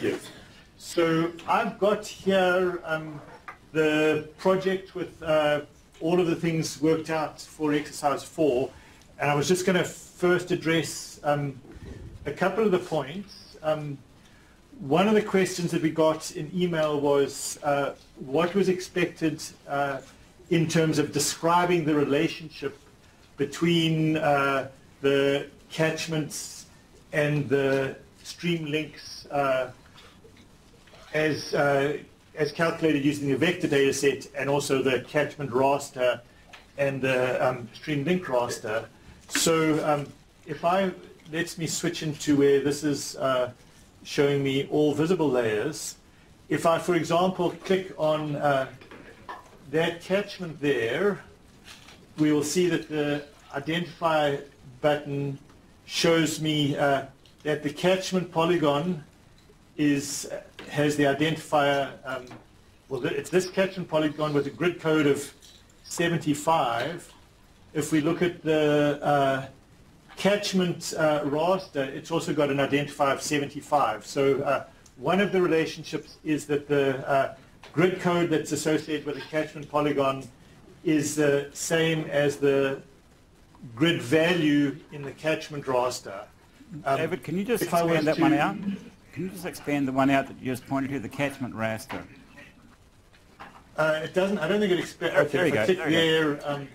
give. So I've got here um, the project with uh, all of the things worked out for exercise four, and I was just going to first address um, a couple of the points. Um, one of the questions that we got in email was uh, what was expected uh, in terms of describing the relationship between uh, the catchments and the stream links uh, as, uh, as calculated using the vector data set and also the catchment raster and the um, stream link raster. So um, if I, let me switch into where this is uh, showing me all visible layers. If I, for example, click on uh, that catchment there, we will see that the identify button shows me uh, that the catchment polygon is has the identifier, um, well, it's this catchment polygon with a grid code of 75. If we look at the uh, catchment uh, raster, it's also got an identifier of 75. So uh, one of the relationships is that the uh, grid code that's associated with a catchment polygon is the same as the grid value in the catchment raster. Um, David, can you just expand that one out? Can you just expand the one out that you just pointed to, the catchment raster? Uh, it doesn't, I don't think it expands. Okay, there you go. There there, um,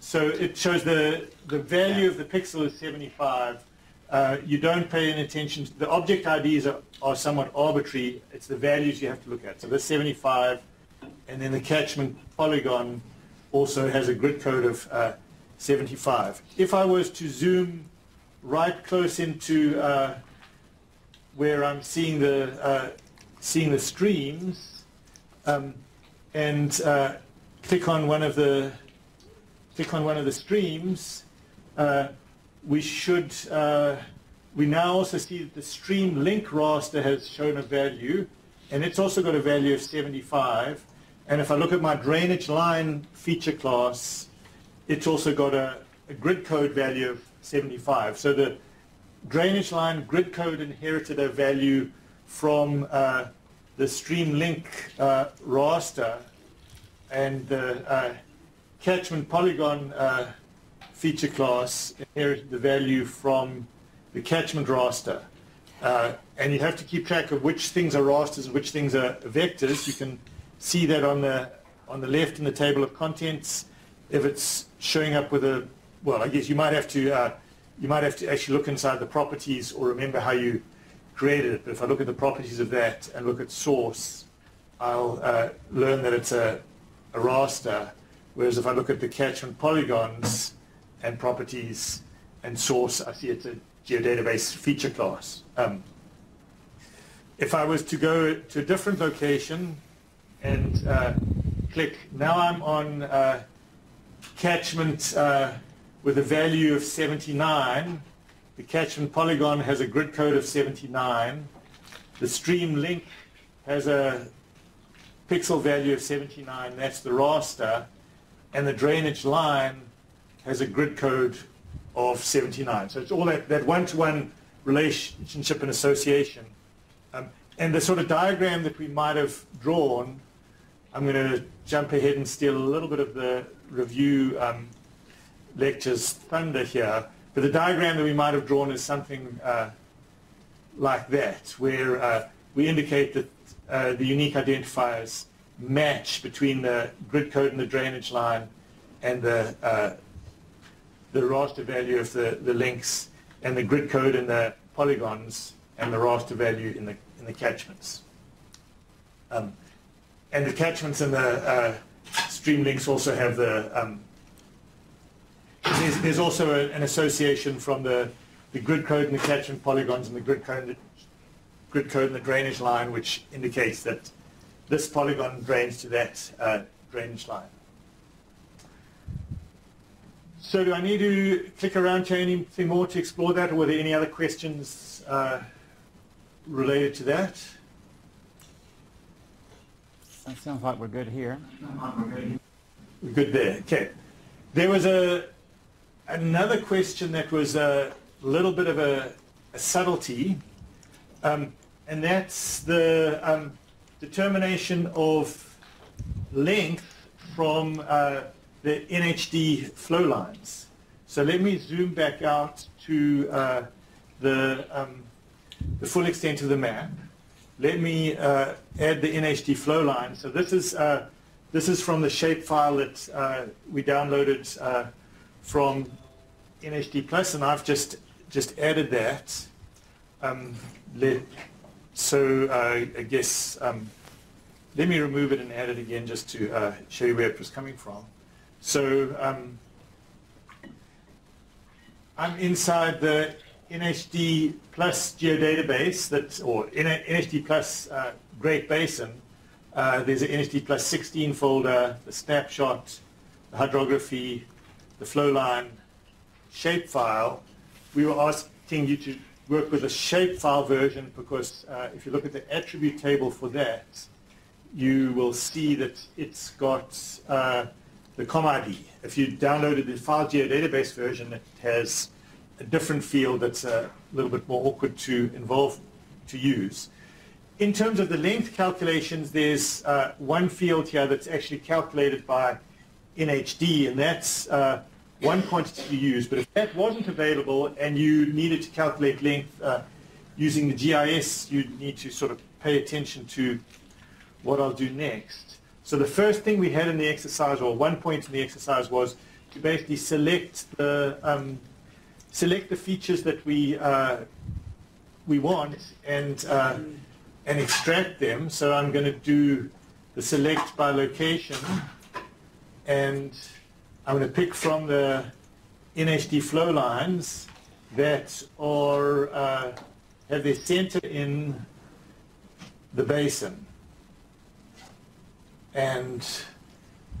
so it shows the, the value yeah. of the pixel is 75. Uh, you don't pay any attention. To, the object IDs are, are somewhat arbitrary. It's the values you have to look at. So the 75, and then the catchment polygon also has a grid code of uh, 75. If I was to zoom right close into uh, where I'm seeing the uh, seeing the streams, um, and uh, click on one of the click on one of the streams, uh, we should uh, we now also see that the stream link raster has shown a value, and it's also got a value of 75. And if I look at my drainage line feature class, it's also got a, a grid code value of 75. So the drainage line grid code inherited a value from uh, the stream link uh, raster and the uh, catchment polygon uh, feature class inherited the value from the catchment raster. Uh, and you have to keep track of which things are rasters and which things are vectors. You can see that on the on the left in the table of contents. If it's showing up with a, well, I guess you might have to uh, you might have to actually look inside the properties or remember how you created it. But if I look at the properties of that and look at source, I'll uh, learn that it's a, a raster. Whereas if I look at the catchment polygons and properties and source, I see it's a geodatabase feature class. Um, if I was to go to a different location and uh, click, now I'm on uh, catchment uh, with a value of 79. The catchment polygon has a grid code of 79. The stream link has a pixel value of 79. That's the raster. And the drainage line has a grid code of 79. So it's all that, that one-to-one relationship and association. Um, and the sort of diagram that we might have drawn, I'm going to jump ahead and steal a little bit of the review um, lecture's thunder here, but the diagram that we might have drawn is something uh, like that, where uh, we indicate that uh, the unique identifiers match between the grid code and the drainage line and the, uh, the raster value of the, the links and the grid code and the polygons and the raster value in the, in the catchments. Um, and the catchments and the uh, stream links also have the um, there's, there's also a, an association from the, the grid code and the catchment polygons and the grid code, and the, grid code and the drainage line, which indicates that this polygon drains to that uh, drainage line. So do I need to click around to anything more to explore that, or were there any other questions uh, related to that? That sounds like we're good here. We're good there. Okay. There was a Another question that was a little bit of a, a subtlety. Um, and that's the um, determination of length from uh, the NHD flow lines. So let me zoom back out to uh, the, um, the full extent of the map. Let me uh, add the NHD flow line. So this is, uh, this is from the shapefile that uh, we downloaded uh, from NHD Plus, and I've just, just added that. Um, let, so uh, I guess um, let me remove it and add it again just to uh, show you where it was coming from. So um, I'm inside the NHD Plus geodatabase, that, or NHD Plus uh, Great Basin. Uh, there's an NHD Plus 16 folder, the snapshot, the hydrography, the flowline shapefile. We were asking you to work with a shapefile version because uh, if you look at the attribute table for that, you will see that it's got uh, the COM ID. If you downloaded the file geodatabase version, it has a different field that's a little bit more awkward to involve to use. In terms of the length calculations, there's uh, one field here that's actually calculated by NHD, and that's uh, one quantity to use, but if that wasn't available and you needed to calculate length uh, using the GIS, you'd need to sort of pay attention to what I'll do next. So the first thing we had in the exercise, or one point in the exercise, was to basically select the um, select the features that we uh, we want and uh, and extract them. So I'm going to do the select by location and I'm going to pick from the NHD flow lines that are uh, have their center in the basin. And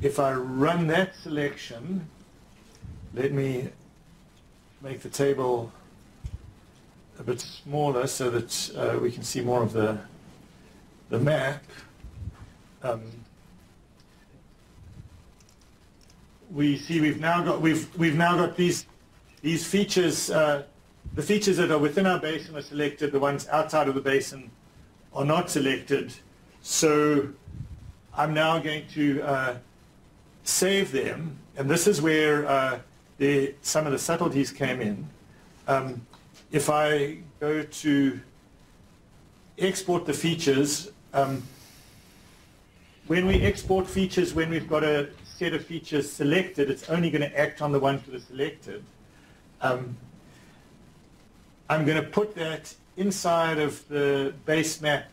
if I run that selection, let me make the table a bit smaller so that uh, we can see more of the, the map. Um, we see we've now got we've we've now got these these features. Uh, the features that are within our basin are selected. The ones outside of the basin are not selected. So I'm now going to uh, save them, and this is where uh, the, some of the subtleties came in. Um, if I go to export the features, um, when we export features, when we've got a set of features selected, it's only going to act on the ones that are selected. Um, I'm going to put that inside of the base map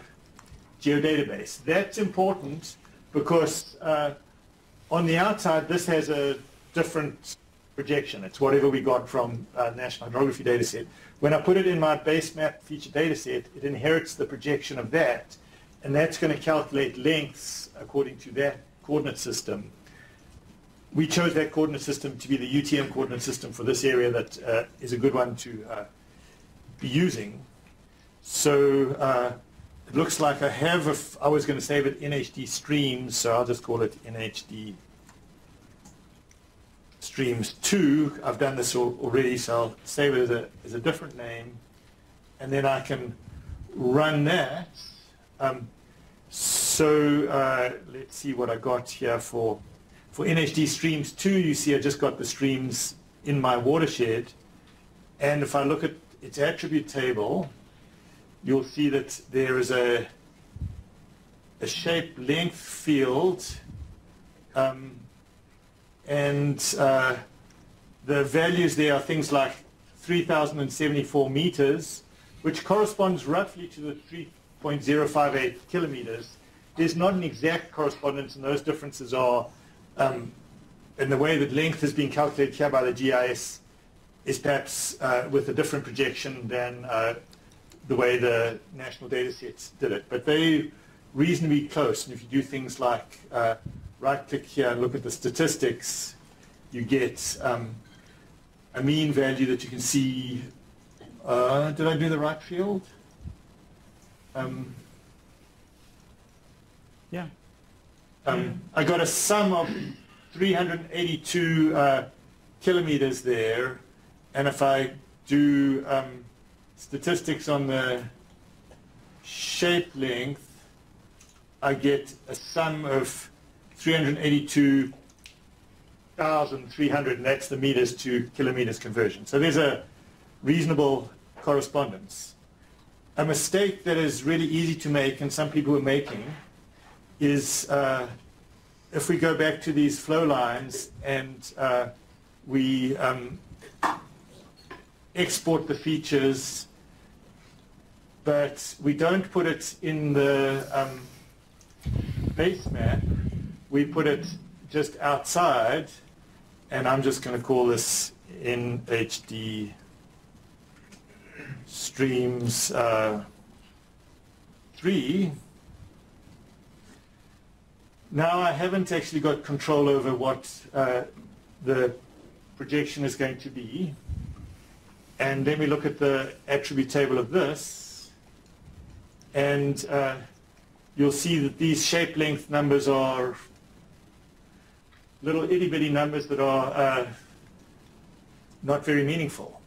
geodatabase. That's important because uh, on the outside, this has a different projection. It's whatever we got from uh, National Hydrography dataset. When I put it in my base map feature dataset, it inherits the projection of that, and that's going to calculate lengths according to that coordinate system we chose that coordinate system to be the UTM coordinate system for this area that uh, is a good one to uh, be using. So uh, it looks like I have, I was going to save it NHD streams, so I'll just call it NHD streams 2. I've done this already, so I'll save it as a, as a different name. And then I can run that. Um, so uh, let's see what I got here for for NHD streams 2, you see I just got the streams in my watershed. And if I look at its attribute table, you'll see that there is a, a shape length field um, and uh, the values there are things like 3,074 meters, which corresponds roughly to the 3.058 kilometers. There's not an exact correspondence, and those differences are um, and the way that length has been calculated here by the GIS is perhaps uh, with a different projection than uh, the way the national data sets did it. But they're reasonably close. And if you do things like uh, right-click here and look at the statistics, you get um, a mean value that you can see. Uh, did I do the right field? Um, yeah. Um, I got a sum of 382 uh, kilometers there, and if I do um, statistics on the shape length, I get a sum of 382,300, and that's the meters to kilometers conversion. So there's a reasonable correspondence. A mistake that is really easy to make, and some people are making, is uh, if we go back to these flow lines and uh, we um, export the features, but we don't put it in the um, base map, we put it just outside, and I'm just going to call this NHD streams uh, 3. Now I haven't actually got control over what uh, the projection is going to be. And then we look at the attribute table of this, and uh, you'll see that these shape length numbers are little itty bitty numbers that are uh, not very meaningful.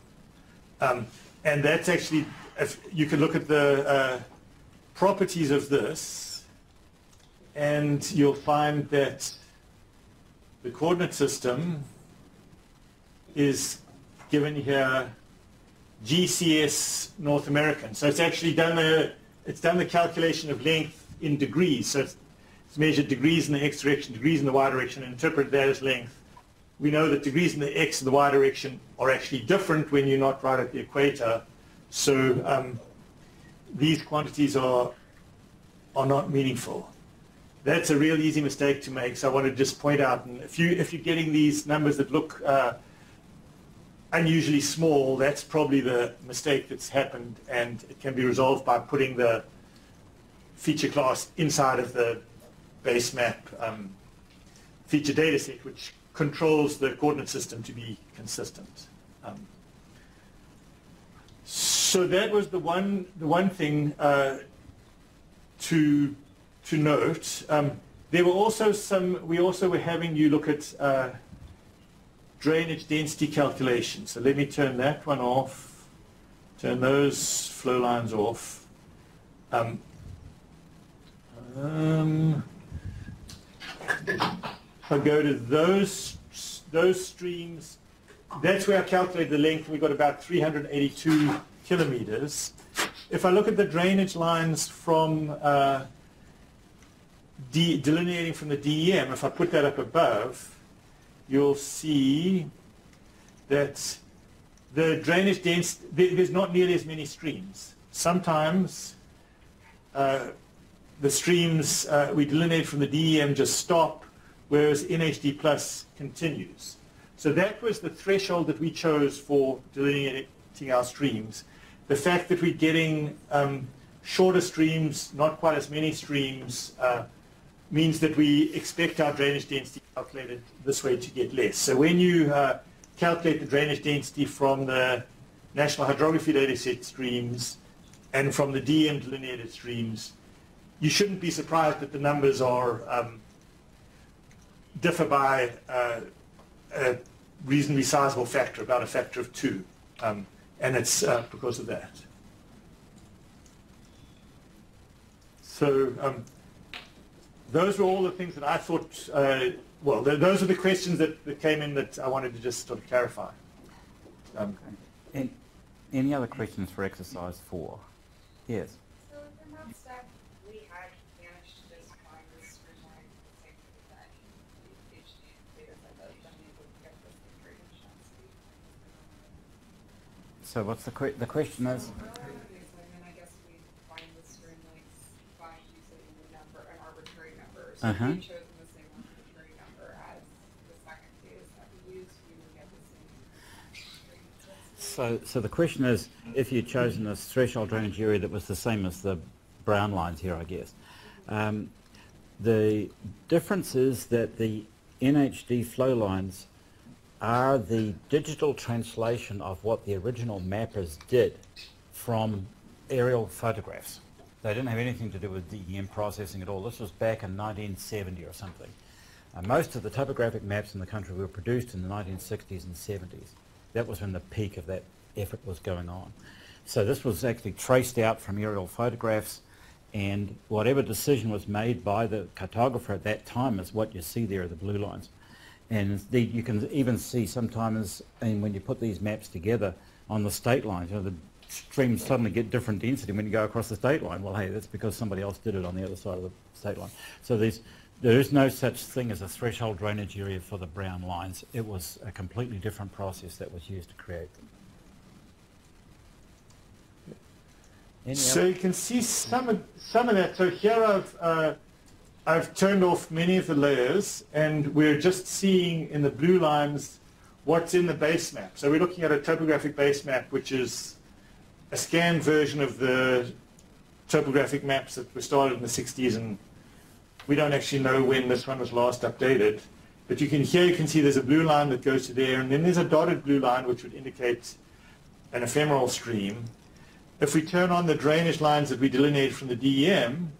Um, and that's actually, if you can look at the uh, properties of this, and you'll find that the coordinate system is given here GCS North American. So it's actually done the, it's done the calculation of length in degrees. So it's, it's measured degrees in the x direction, degrees in the y direction, and interpret that as length. We know that degrees in the x and the y direction are actually different when you're not right at the equator. So um, these quantities are, are not meaningful. That's a real easy mistake to make. So I want to just point out, and if, you, if you're getting these numbers that look uh, unusually small, that's probably the mistake that's happened, and it can be resolved by putting the feature class inside of the base map um, feature data set, which controls the coordinate system to be consistent. Um, so that was the one, the one thing uh, to, to note. Um, there were also some, we also were having you look at uh, drainage density calculations. So let me turn that one off, turn those flow lines off. Um, um, I go to those those streams. That's where I calculate the length. We've got about 382 kilometers. If I look at the drainage lines from uh, delineating from the DEM, if I put that up above, you'll see that the drainage density, there's not nearly as many streams. Sometimes uh, the streams uh, we delineate from the DEM just stop, whereas NHD Plus continues. So that was the threshold that we chose for delineating our streams. The fact that we're getting um, shorter streams, not quite as many streams, uh, means that we expect our drainage density calculated this way to get less. So when you uh, calculate the drainage density from the National Hydrography Dataset streams and from the DEM delineated streams, you shouldn't be surprised that the numbers are um, differ by uh, a reasonably sizable factor, about a factor of two, um, and it's uh, because of that. So um, those were all the things that I thought, uh, well, th those are the questions that, that, came in that I wanted to just sort of clarify. Um, okay. any other questions for exercise four? Yes. So the map stack we had managed to just find this streamline the same that HD data set that then it would get this drainage density. So what's the que the question is? Uh-huh. If we chose the same arbitrary number as the second set we used, we would get the same So, so the question is, if you'd chosen this threshold drainage area that was the same as the brown lines here, I guess, um, the difference is that the NHD flow lines are the digital translation of what the original mappers did from aerial photographs. They didn't have anything to do with DEM processing at all. This was back in 1970 or something. Uh, most of the topographic maps in the country were produced in the 1960s and 70s. That was when the peak of that effort was going on. So this was actually traced out from aerial photographs And whatever decision was made by the cartographer at that time is what you see there the blue lines. And the, you can even see sometimes and when you put these maps together on the state lines, you know, the streams suddenly get different density when you go across the state line. Well, hey, that's because somebody else did it on the other side of the state line. So there's, there is no such thing as a threshold drainage area for the brown lines. It was a completely different process that was used to create them. Any so other? you can see some of, some of that. So here I've, uh, I've turned off many of the layers and we're just seeing in the blue lines what's in the base map. So we're looking at a topographic base map which is a scanned version of the topographic maps that were started in the 60s and we don't actually know when this one was last updated. But you can here you can see there's a blue line that goes to there and then there's a dotted blue line which would indicate an ephemeral stream if we turn on the drainage lines that we delineated from the DEM,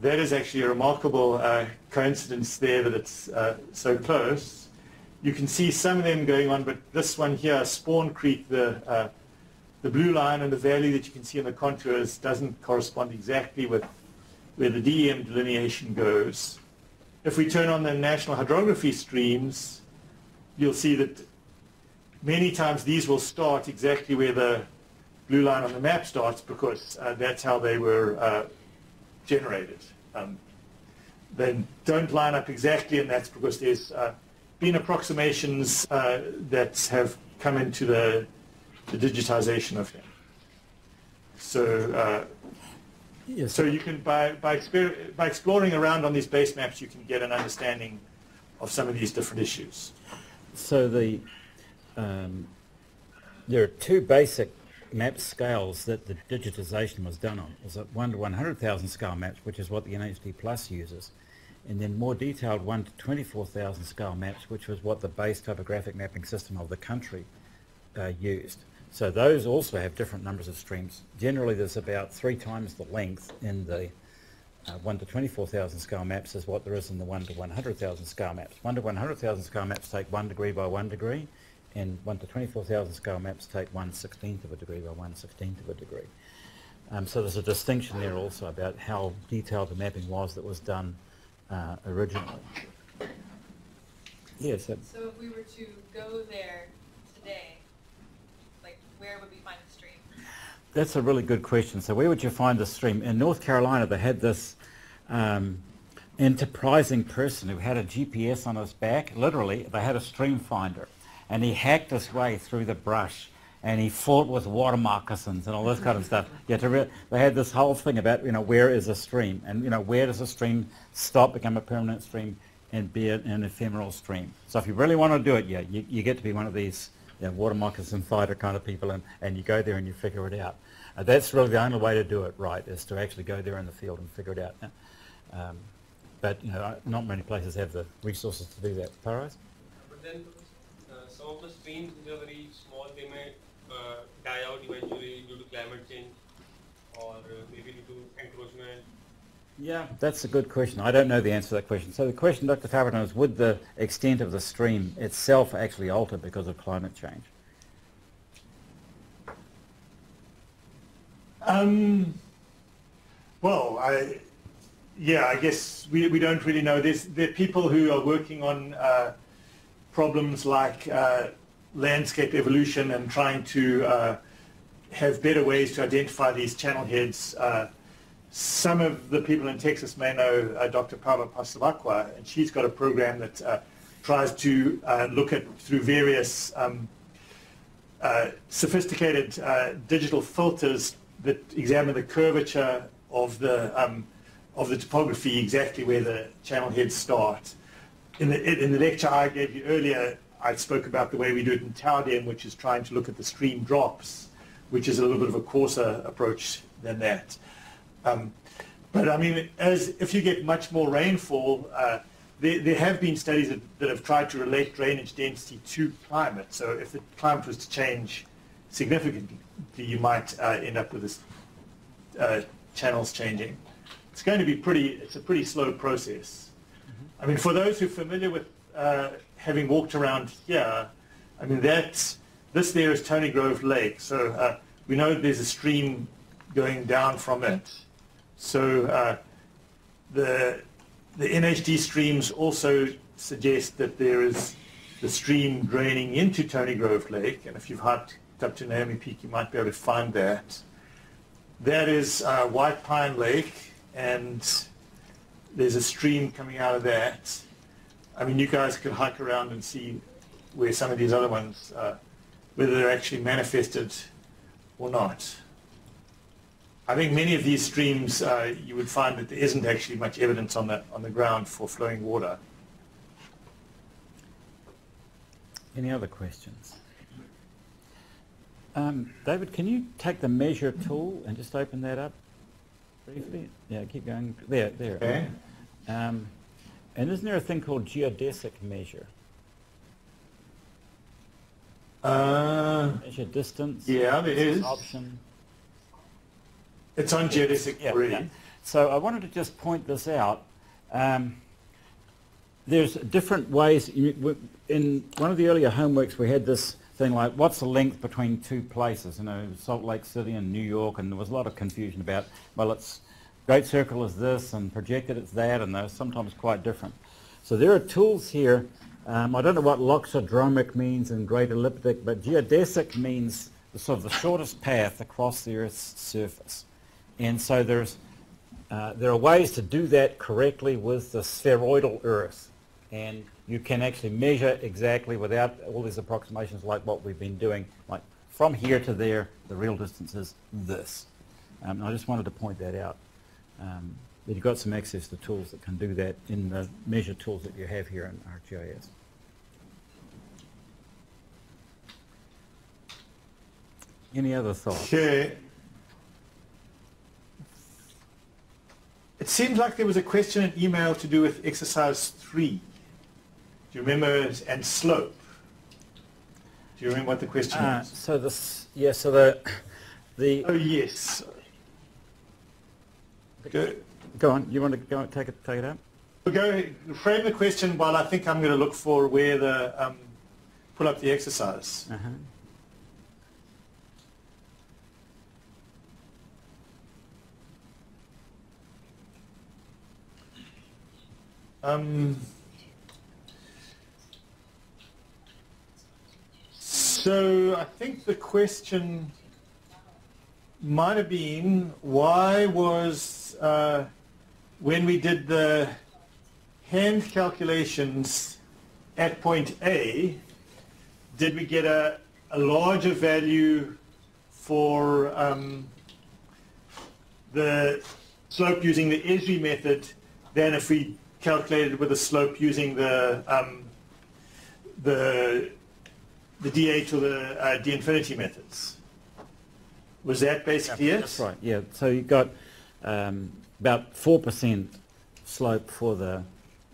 that is actually a remarkable uh, coincidence there that it's uh, so close. You can see some of them going on, but this one here, Spawn Creek, the, uh, the blue line and the valley that you can see in the contours doesn't correspond exactly with where the DEM delineation goes. If we turn on the national hydrography streams, you'll see that many times these will start exactly where the blue line on the map starts because uh, that's how they were uh, generated. Um, they don't line up exactly, and that's because there's uh, been approximations uh, that have come into the, the digitization of him. So, uh, yes. so you can by by, by exploring around on these base maps, you can get an understanding of some of these different issues. So the um, there are two basic map scales that the digitization was done on. It was a 1 to 100,000 scale maps, which is what the NHD Plus uses, and then more detailed 1 to 24,000 scale maps, which was what the base topographic mapping system of the country uh, used. So those also have different numbers of streams. Generally, there's about three times the length in the uh, 1 to 24,000 scale maps as what there is in the 1 to 100,000 scale maps. 1 to 100,000 scale maps take 1 degree by 1 degree, and 1 to 24,000 scale maps take 1 16th of a degree by 1 16th of a degree. Um, so there's a distinction there also about how detailed the mapping was that was done uh, originally. Yes. so if we were to go there today, where would we find the stream? That's a really good question. So where would you find the stream? In North Carolina, they had this um, enterprising person who had a GPS on his back. Literally, they had a stream finder and he hacked his way through the brush and he fought with water moccasins and all this kind of stuff. Yeah, re- they had this whole thing about, you know, where is a stream? And, you know, where does a stream stop, become a permanent stream, and be an ephemeral stream? So if you really want to do it, yeah, you, you get to be one of these you know, water moccasin fighter kind of people, and, and you go there and you figure it out. Uh, that's really the only way to do it right, is to actually go there in the field and figure it out. Um, but, you know, not many places have the resources to do that. Paras? But then some of the streams which are very small, they may uh, die out eventually due to climate change or uh, maybe due to encroachment. Yeah, that's a good question. I don't know the answer to that question. So the question, Dr. Tarboton, is would the extent of the stream itself actually alter because of climate change? Um, well, I, yeah, I guess we, we don't really know. There's, there are people who are working on uh, problems like uh, landscape evolution and trying to uh, have better ways to identify these channel heads. Uh, some of the people in Texas may know uh, Dr. Paula Passalacqua, and she's got a program that uh, tries to uh, look at through various um, sophisticated digital filters that examine the curvature of the um, of the topography, exactly where the channel heads start in the, in the lecture I gave you earlier, I spoke about the way we do it in TauDEM, which is trying to look at the stream drops, which is a little bit of a coarser approach than that. Um, but I mean, as if you get much more rainfall, uh, there, there, have been studies that, that, have tried to relate drainage density to climate. So if the climate was to change significantly, you might uh, end up with this uh, channels changing. It's going to be pretty, it's a pretty slow process. I mean, for those who are familiar with uh, having walked around here, I mean, that's, this there is Tony Grove Lake. So uh, we know there's a stream going down from it. So uh, the, the NHD streams also suggest that there is the stream draining into Tony Grove Lake, and if you've hiked up to Naomi Peak, you might be able to find that. That is uh, White Pine Lake, and there's a stream coming out of that. I mean, you guys could hike around and see where some of these other ones, uh, whether they're actually manifested or not. I think many of these streams, uh, you would find that there isn't actually much evidence on the, on the ground for flowing water. Any other questions? Um, David, can you take the measure tool and just open that up briefly? Yeah, keep going. There, there. Okay. Um, and isn't there a thing called geodesic measure? Uh, Measure distance? yeah, there is. Option. It's on geodesic Yeah, yeah. So I wanted to just point this out. Um, there's different ways. In one of the earlier homeworks, we had this thing like, what's the length between two places? You know, Salt Lake City and New York, and there was a lot of confusion about, well, it's Great Circle is this, and projected it's that, and they're sometimes quite different. So there are tools here. Um, I don't know what loxodromic means in Great Elliptic, but geodesic means the sort of the shortest path across the Earth's surface. And so there's, uh, there are ways to do that correctly with the spheroidal Earth. And you can actually measure exactly without all these approximations like what we've been doing. Like from here to there, the real distance is this. Um, I just wanted to point that out. Um, but you've got some access to tools that can do that in the measure tools that you have here in ArcGIS. Any other thoughts? Okay. It seems like there was a question in email to do with exercise three. Do you remember? And slope. Do you remember what the question Uh, was? so this, yeah, so the, the, Oh yes. Go, go on, you want to go take it, take it out? go frame the question while I think I'm going to look for where the um, pull up the exercise. Uh-huh. Um, so I think the question might have been why was uh, when we did the hand calculations at point A, did we get a, a larger value for um, the slope using the Esri method than if we calculated with a slope using the um, the the D8 or the uh, D infinity methods. Was that basically it? That's right, yeah. So you got um, about 4% slope for the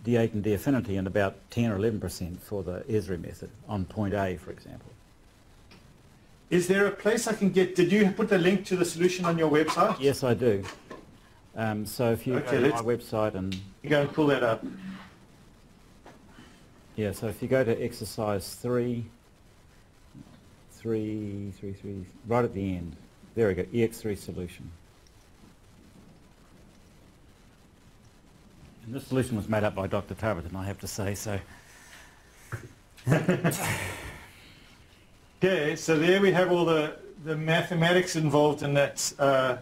D8 and D infinity and about 10 or 11% for the Esri method on point A, for example. Is there a place I can get? Did you put the link to the solution on your website? Yes, I do. Um, so if you Okay, go to my website and, You go and pull that up. yeah, so if you go to exercise three, three, three, three, right at the end, there we go, EX3 solution. And this solution was made up by Dr. Tarboton, I have to say, so. Okay, so there we have all the, the mathematics involved in that. Uh,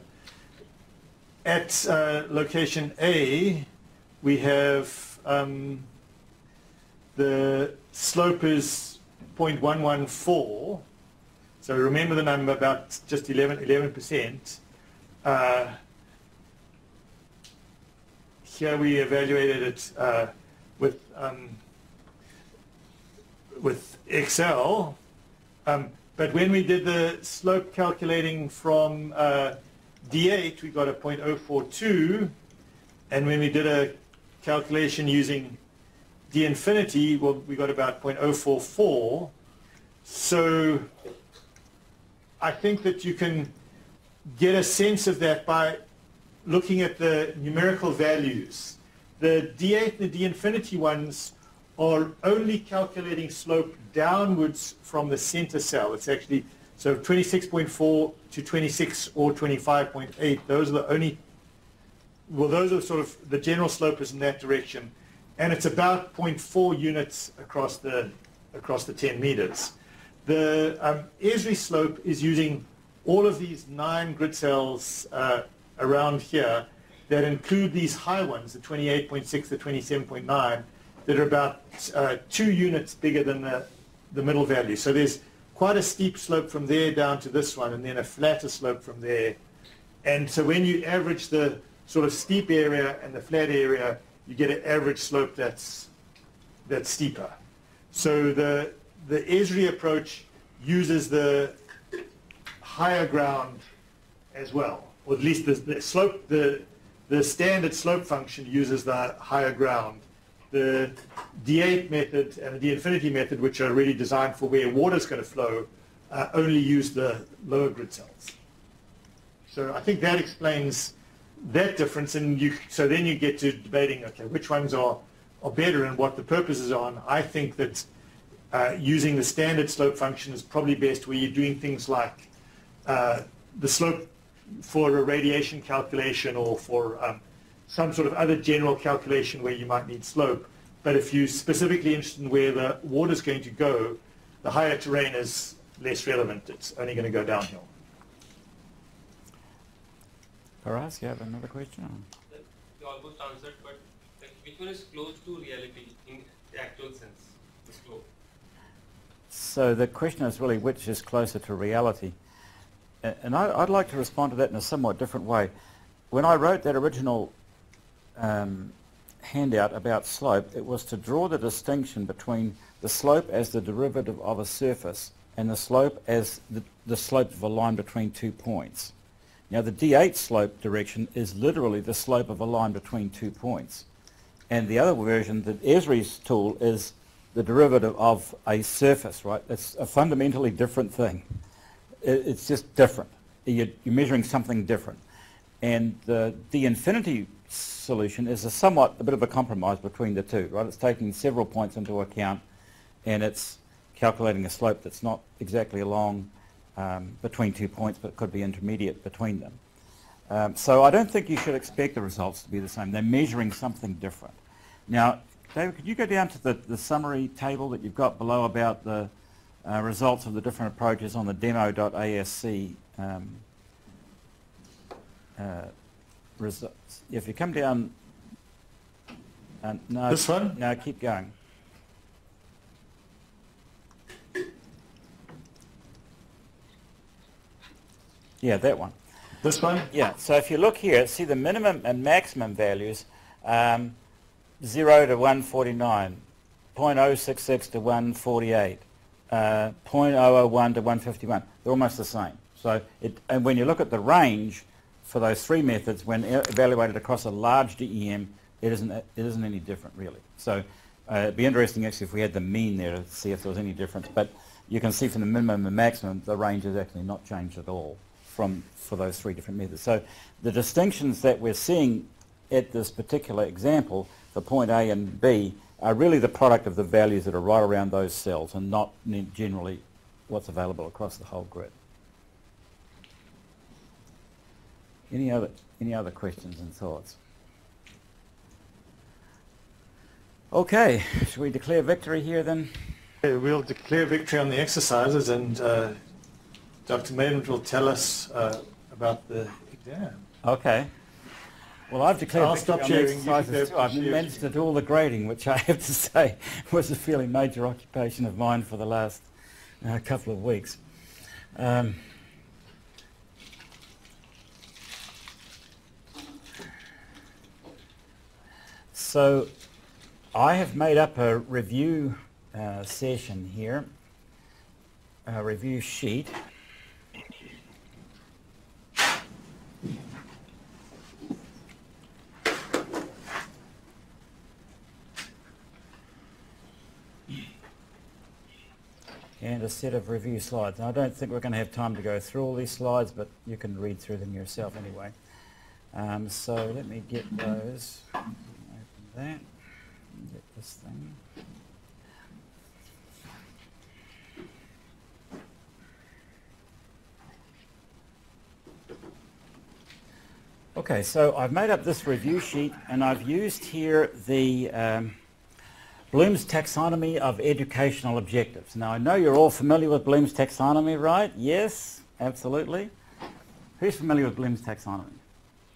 at uh, location A, we have um, the slope is 0.114. So remember the number about just 11, 11%. Uh, here we evaluated it uh, with, um, with Excel. Um, but when we did the slope calculating from uh, D8, we got a 0.042. And when we did a calculation using D infinity, well, we got about 0.044. So I think that you can get a sense of that by looking at the numerical values. The D8 and the D infinity ones are only calculating slope downwards from the center cell. It's actually, so 26.4 to 26 or 25.8, those are the only well, those are sort of, the general slope is in that direction. And it's about 0.4 units across the, across the 10 meters. The um, Esri slope is using all of these nine grid cells uh, around here that include these high ones, the 28.6, the 27.9, that are about uh, two units bigger than the, the middle value. So there's quite a steep slope from there down to this one, and then a flatter slope from there. And so when you average the sort of steep area and the flat area, you get an average slope that's, that's steeper. So the, the Esri approach uses the higher ground as well, or at least the, the slope, the, the standard slope function uses the higher ground. The D8 method and the D-infinity method, which are really designed for where water is going to flow, uh, only use the lower grid cells. So I think that explains that difference, and you, so then you get to debating, okay, which ones are, are better and what the purposes are. And I think that uh, using the standard slope function is probably best where you're doing things like uh, the slope for a radiation calculation or for um, some sort of other general calculation where you might need slope. But if you're specifically interested in where the water is going to go, the higher terrain is less relevant. It's only going to go downhill. Paras, you have another question? You almost answered, but which one is close to reality in the actual sense, the slope? So the question is really which is closer to reality. And I, would like to respond to that in a somewhat different way. When I wrote that original um, handout about slope, it was to draw the distinction between the slope as the derivative of a surface and the slope as the, the slope of a line between two points. Now the D8 slope direction is literally the slope of a line between two points. And the other version, the Esri's tool, is the derivative of a surface, right? It's a fundamentally different thing. It's just different. You're, measuring something different. And the, D infinity solution is a somewhat a bit of a compromise between the two, right? It's taking several points into account and it's calculating a slope that's not exactly along um, between two points, but could be intermediate between them. Um, so I don't think you should expect the results to be the same. They're measuring something different. Now, David, could you go down to the, the summary table that you've got below about the uh, results of the different approaches on the demo.asc um, uh, results. If you come down, uh, no, this one? No, keep going. Yeah, that one. This one? Yeah, so if you look here, see the minimum and maximum values, um, 0 to 149, 0.066 to 148, uh, 0.001 to 151. They're almost the same. So it, and when you look at the range for those three methods, when evaluated across a large DEM, it isn't, it isn't any different really. So uh, it'd be interesting actually if we had the mean there to see if there was any difference. But you can see from the minimum and maximum, the range has actually not changed at all from for those three different methods. So the distinctions that we're seeing at this particular example for point A and B are really the product of the values that are right around those cells and not generally what's available across the whole grid. Any other, any other questions and thoughts? Okay, should we declare victory here then? We'll declare victory on the exercises and uh, Dr. Maidment will tell us uh, about the exam. Okay. Well, I've declared I'll stop sharing. too. I've managed to do all the grading, which I have to say was a fairly major occupation of mine for the last uh, couple of weeks. Um, so I have made up a review uh, session here, a review sheet, and a set of review slides. I don't think we're going to have time to go through all these slides, but you can read through them yourself anyway. Um, so let me get those. That. Get this thing. Okay, so I've made up this review sheet and I've used here the um, Bloom's taxonomy of educational objectives. Now I know you're all familiar with Bloom's taxonomy, right? Yes, absolutely. Who's familiar with Bloom's taxonomy?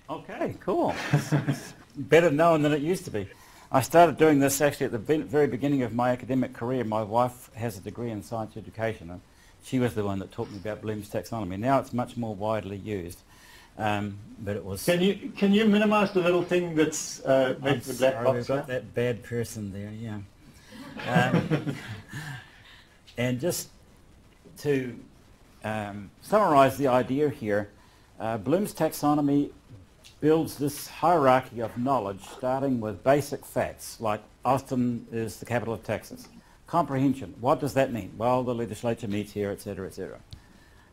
Okay, cool. better known than it used to be. I started doing this actually at the very beginning of my academic career. My wife has a degree in science education and she was the one that taught me about Bloom's taxonomy. Now it's much more widely used. Um, but it was. Can you can you minimise the little thing that's uh, made the black sorry, box? That bad person there, yeah. Um, and just to um, summarise the idea here, uh, Bloom's taxonomy builds this hierarchy of knowledge, starting with basic facts like Austin is the capital of Texas. Comprehension, what does that mean? Well, the legislature meets here, etc., etc.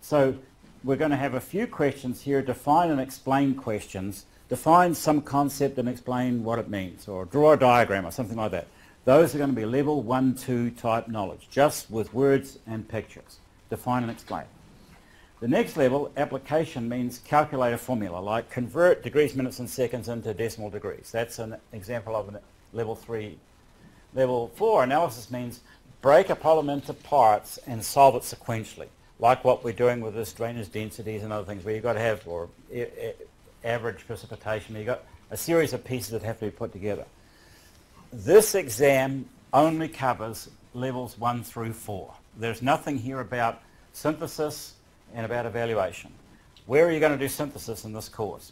So we're going to have a few questions here, define and explain questions, define some concept and explain what it means, or draw a diagram or something like that. Those are going to be level 1, 2 type knowledge, just with words and pictures. Define and explain. The next level, application, means calculate a formula, like convert degrees, minutes and seconds into decimal degrees. That's an example of a level 3. Level 4, analysis means break a problem into parts and solve it sequentially like what we're doing with this drainage densities and other things, where you've got to have, or average precipitation, you've got a series of pieces that have to be put together. This exam only covers levels one through four. There's nothing here about synthesis and about evaluation. Where are you going to do synthesis in this course?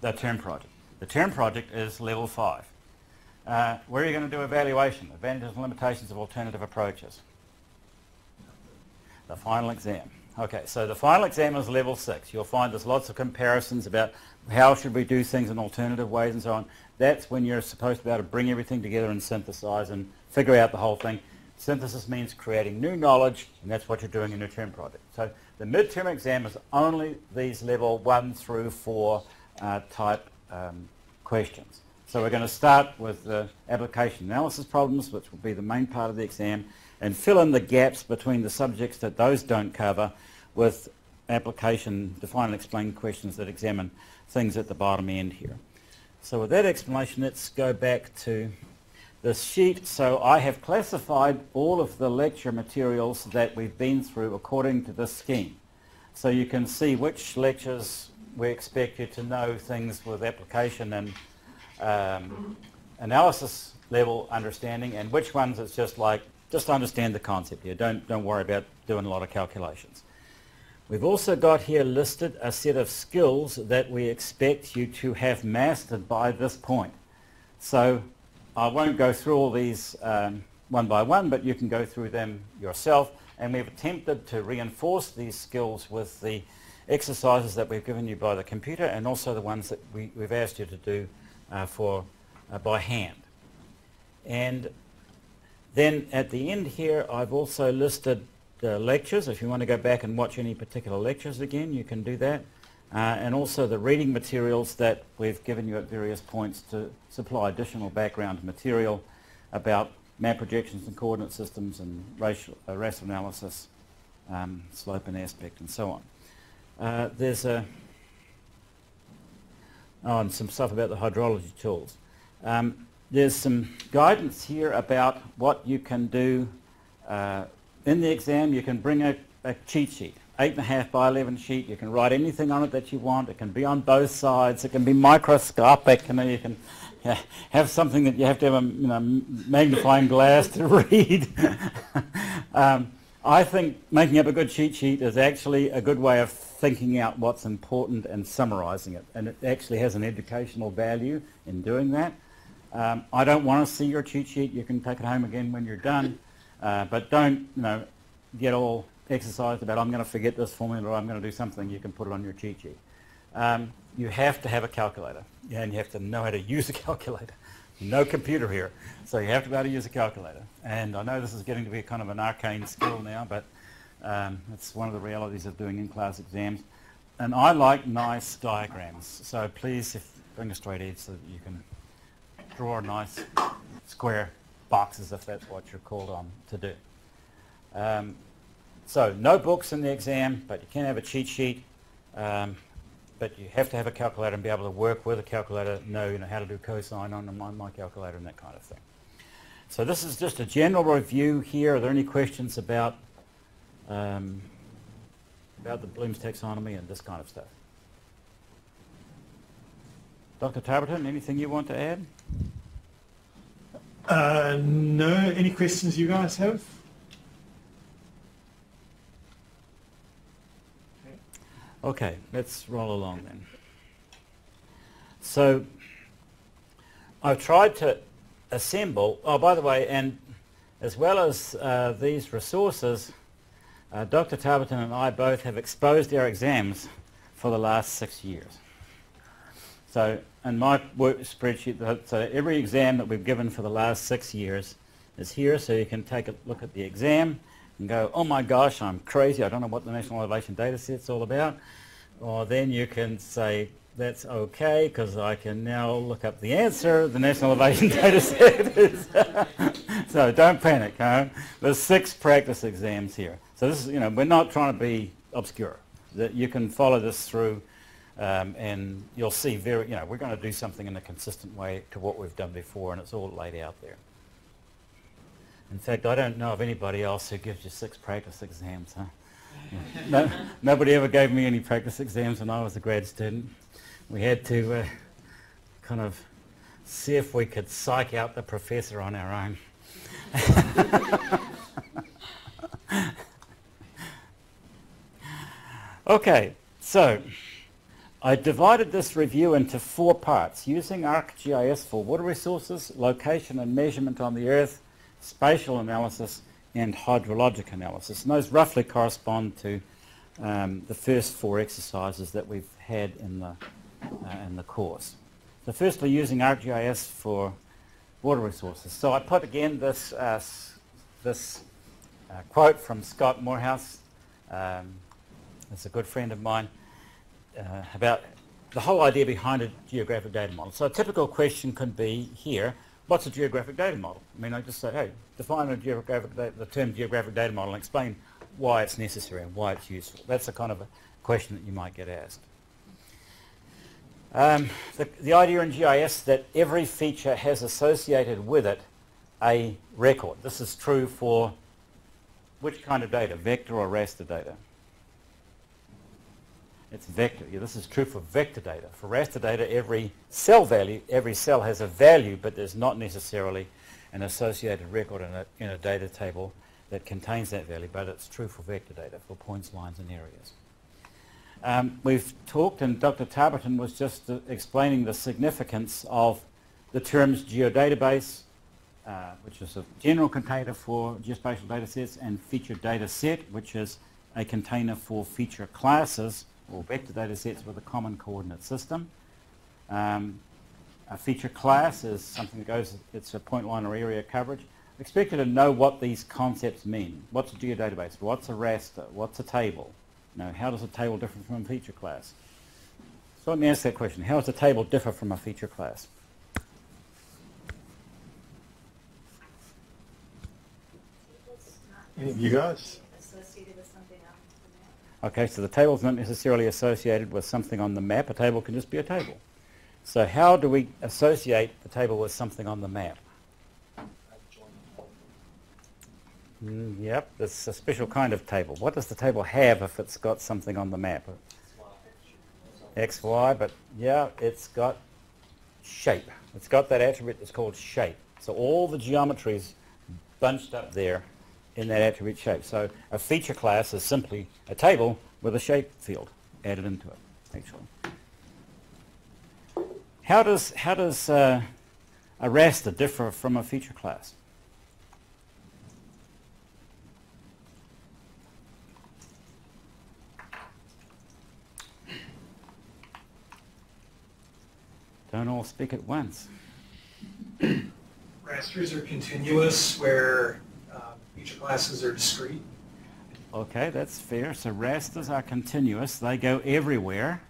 The term project. The term project is level five. Uh, where are you going to do evaluation? Advantages and limitations of alternative approaches the final exam. Okay, so the final exam is level six. You'll find there's lots of comparisons about how should we do things in alternative ways and so on. That's when you're supposed to be able to bring everything together and synthesize and figure out the whole thing. Synthesis means creating new knowledge, and that's what you're doing in your term project. So the midterm exam is only these level one through four uh, type um, questions. So we're going to start with the application analysis problems, which will be the main part of the exam and fill in the gaps between the subjects that those don't cover with application define and explain questions that examine things at the bottom end here. So with that explanation, let's go back to this sheet. So I have classified all of the lecture materials that we've been through according to this scheme. So you can see which lectures we expect you to know things with application and um, analysis level understanding and which ones it's just like just understand the concept here. Don't, don't worry about doing a lot of calculations. We've also got here listed a set of skills that we expect you to have mastered by this point. So I won't go through all these um, one by one, but you can go through them yourself. And we've attempted to reinforce these skills with the exercises that we've given you by the computer and also the ones that we, have asked you to do uh, for, uh, by hand. And then at the end here, I've also listed the lectures. If you want to go back and watch any particular lectures again, you can do that. Uh, and also the reading materials that we've given you at various points to supply additional background material about map projections and coordinate systems and spatial, uh, analysis, um, slope and aspect, and so on. Uh, there's a, oh, and some stuff about the hydrology tools. Um, there's some guidance here about what you can do uh, in the exam. You can bring a, a cheat sheet, 8.5 by 11 sheet. You can write anything on it that you want. It can be on both sides. It can be microscopic. You, know, you can have something that you have to have a you know, magnifying glass to read. um, I think making up a good cheat sheet is actually a good way of thinking out what's important and summarizing it. And it actually has an educational value in doing that. Um, I don't want to see your cheat sheet. You can take it home again when you're done. Uh, but don't, you know, get all exercised about I'm going to forget this formula or I'm going to do something. You can put it on your cheat sheet. Um, you have to have a calculator. And you have to know how to use a calculator. No computer here. So you have to be able to use a calculator. And I know this is getting to be kind of an arcane skill now, but um, it's one of the realities of doing in-class exams. And I like nice diagrams. So please, if bring a straight edge so that you can draw nice square boxes if that's what you're called on to do. Um, so no books in the exam, but you can have a cheat sheet. Um, but you have to have a calculator and be able to work with a calculator, know, you know how to do cosine on my, my calculator and that kind of thing. So this is just a general review here. Are there any questions about um, about the Bloom's taxonomy and this kind of stuff? Dr. Tarboton, anything you want to add? Uh, no. Any questions you guys have? Okay, let's roll along then. So I've tried to assemble, oh by the way, and as well as uh, these resources, uh, Dr. Tarboton and I both have exposed our exams for the last six years. So in my work spreadsheet, so every exam that we've given for the last six years is here, so you can take a look at the exam and go, oh my gosh, I'm crazy, I don't know what the National Elevation Data Set's all about. Or then you can say, that's okay, because I can now look up the answer. The National Elevation Data Set is... so don't panic, huh? There's six practice exams here. So this is, you know, we're not trying to be obscure. That you can follow this through um, and you'll see very, you know, we're going to do something in a consistent way to what we've done before and it's all laid out there. In fact, I don't know of anybody else who gives you six practice exams, huh? no, nobody ever gave me any practice exams when I was a grad student. We had to uh, kind of see if we could psych out the professor on our own. Okay, so I divided this review into four parts using ArcGIS for water resources, location and measurement on the Earth, spatial analysis, and hydrologic analysis. And those roughly correspond to um, the first four exercises that we've had in the, uh, in the course. So firstly, using ArcGIS for water resources. So I put again this, uh, this uh, quote from Scott Morehouse, Um, it's a good friend of mine, uh, about the whole idea behind a geographic data model. So a typical question could be here, what's a geographic data model? I mean, I just say, hey, define a geographic the term geographic data model and explain why it's necessary and why it's useful. That's the kind of a question that you might get asked. Um, the, the idea in GIS that every feature has associated with it a record. This is true for which kind of data, vector or raster data? It's vector. Yeah, this is true for vector data. For raster data, every cell value, every cell has a value, but there's not necessarily an associated record in a, in a data table that contains that value, but it's true for vector data, for points, lines, and areas. Um, we've talked, and Dr. Tarboton was just uh, explaining the significance of the terms geodatabase, uh, which is a general container for geospatial data sets, and feature data set, which is a container for feature classes or vector data sets with a common coordinate system. Um, a feature class is something that goes, it's a point line or area coverage. I expect you to know what these concepts mean. What's a geodatabase? What's a raster? What's a table? You know, how does a table differ from a feature class? So let me ask that question. How does a table differ from a feature class? You guys? Okay, so the table is not necessarily associated with something on the map. A table can just be a table. So how do we associate the table with something on the map? Mm, yep, it's a special kind of table. What does the table have if it's got something on the map? X, Y, but yeah, it's got shape. It's got that attribute that's called shape. So all the geometries bunched up there in that attribute shape. So a feature class is simply a table with a shape field added into it, actually. How does, how does uh, a raster differ from a feature class? Don't all speak at once. Rasters are continuous where Feature classes are discrete. Okay, that's fair. So rasters are continuous. They go everywhere.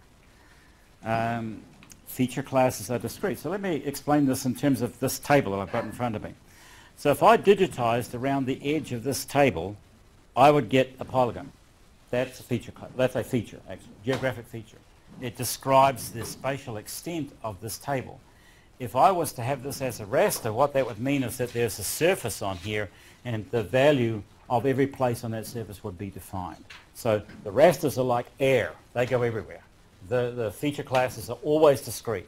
Um, feature classes are discrete. So let me explain this in terms of this table that I've got in front of me. So if I digitized around the edge of this table, I would get a polygon. That's a feature. That's a feature, actually, geographic feature. it describes the spatial extent of this table. If I was to have this as a raster, what that would mean is that there's a surface on here and the value of every place on that surface would be defined. So the rasters are like air. They go everywhere. The, the feature classes are always discrete.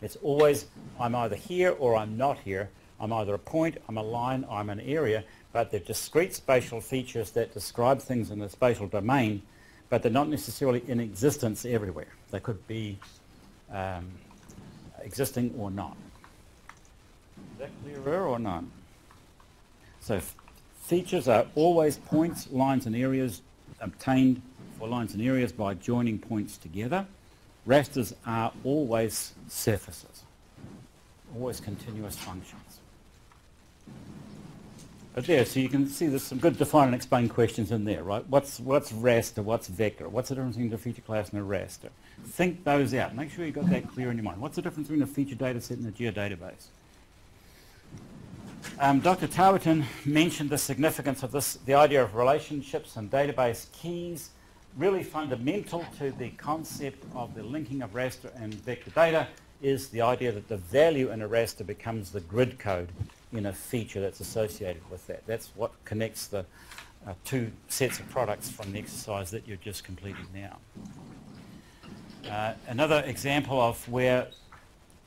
It's always, I'm either here or I'm not here. I'm either a point, I'm a line, I'm an area, but they're discrete spatial features that describe things in the spatial domain, but they're not necessarily in existence everywhere. They could be um, existing or not. Is that clearer or not? So features are always points, lines and areas obtained for lines and areas by joining points together. Rasters are always surfaces, always continuous functions. But there, so you can see there's some good define and explain questions in there, right? What's, what's raster? What's vector? What's the difference between a feature class and a raster? Think those out. Make sure you've got that clear in your mind. What's the difference between a feature data set and a geodatabase? Um, Dr. Tarboton mentioned the significance of this, the idea of relationships and database keys, really fundamental to the concept of the linking of raster and vector data is the idea that the value in a raster becomes the grid code in a feature that's associated with that. That's what connects the uh, two sets of products from the exercise that you've just completed now. Uh, another example of where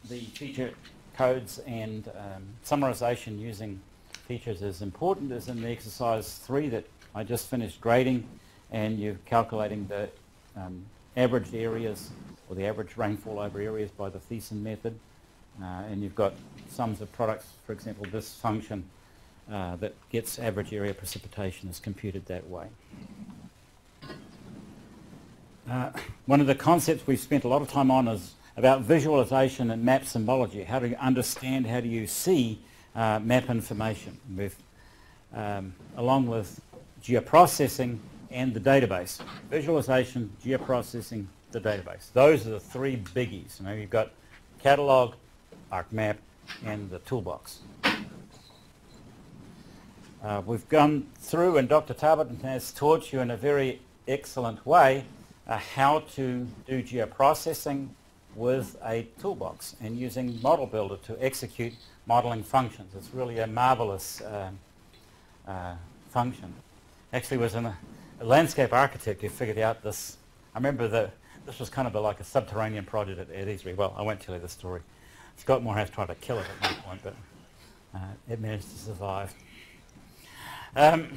the feature codes and um, summarization using features is important is in the exercise 3 that I just finished grading and you're calculating the um, average areas or the average rainfall over areas by the Thiessen method uh, and you've got sums of products, for example this function uh, that gets average area precipitation is computed that way. Uh, one of the concepts we've spent a lot of time on is about visualization and map symbology. How do you understand, how do you see uh, map information? With, um, along with geoprocessing and the database. Visualization, geoprocessing, the database. Those are the three biggies. You know, you've got catalog, ArcMap, and the toolbox. Uh, we've gone through, and Dr. Tarboton has taught you in a very excellent way uh, how to do geoprocessing with a toolbox and using Model Builder to execute modeling functions. It's really a marvelous uh, uh, function. Actually was a, a, landscape architect who figured out this. I remember that this was kind of a, like a subterranean project at, at. Well, I won't tell you the story. Scott Morehouse tried to kill it at one point, but uh, it managed to survive. Um,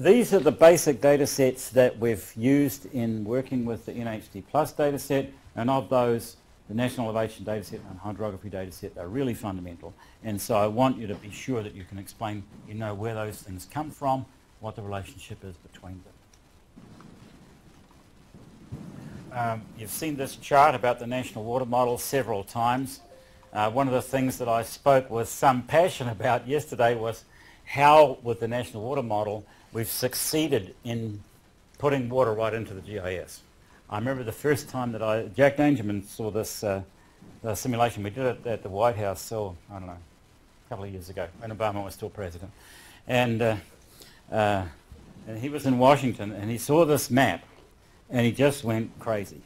these are the basic data sets that we've used in working with the NHD Plus data set, and of those, the National Elevation data set and hydrography data set are really fundamental. And so I want you to be sure that you can explain, you know where those things come from, what the relationship is between them. Um, you've seen this chart about the National Water Model several times. Uh, one of the things that I spoke with some passion about yesterday was how, with the National Water Model, we've succeeded in putting water right into the GIS. I remember the first time that I, Jack Dangermond saw this uh, simulation. We did it at the White House, so I don't know, a couple of years ago, when Obama was still president. And, uh, uh, and he was in Washington, and he saw this map, and he just went crazy.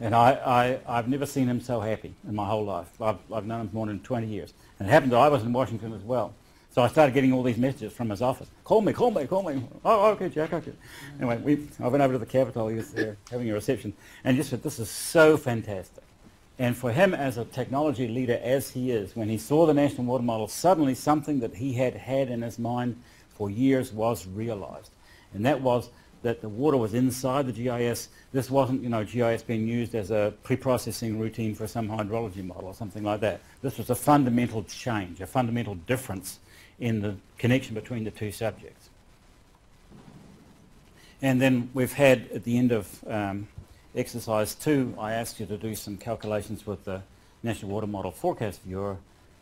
And I, I, have never seen him so happy in my whole life. I've, I've known him for more than 20 years. And it happened that I was in Washington as well. So I started getting all these messages from his office. Call me, call me, call me. Oh, oh, okay, Jack, okay. Anyway, we, I went over to the Capitol. He was there having a reception. And just said, this is so fantastic. And for him as a technology leader as he is, when he saw the National Water Model, suddenly something that he had had in his mind for years was realized. And that was that the water was inside the GIS. This wasn't, you know, GIS being used as a pre-processing routine for some hydrology model or something like that. This was a fundamental change, a fundamental difference in the connection between the two subjects. And then we've had, at the end of um, exercise two, I asked you to do some calculations with the National Water Model Forecast Viewer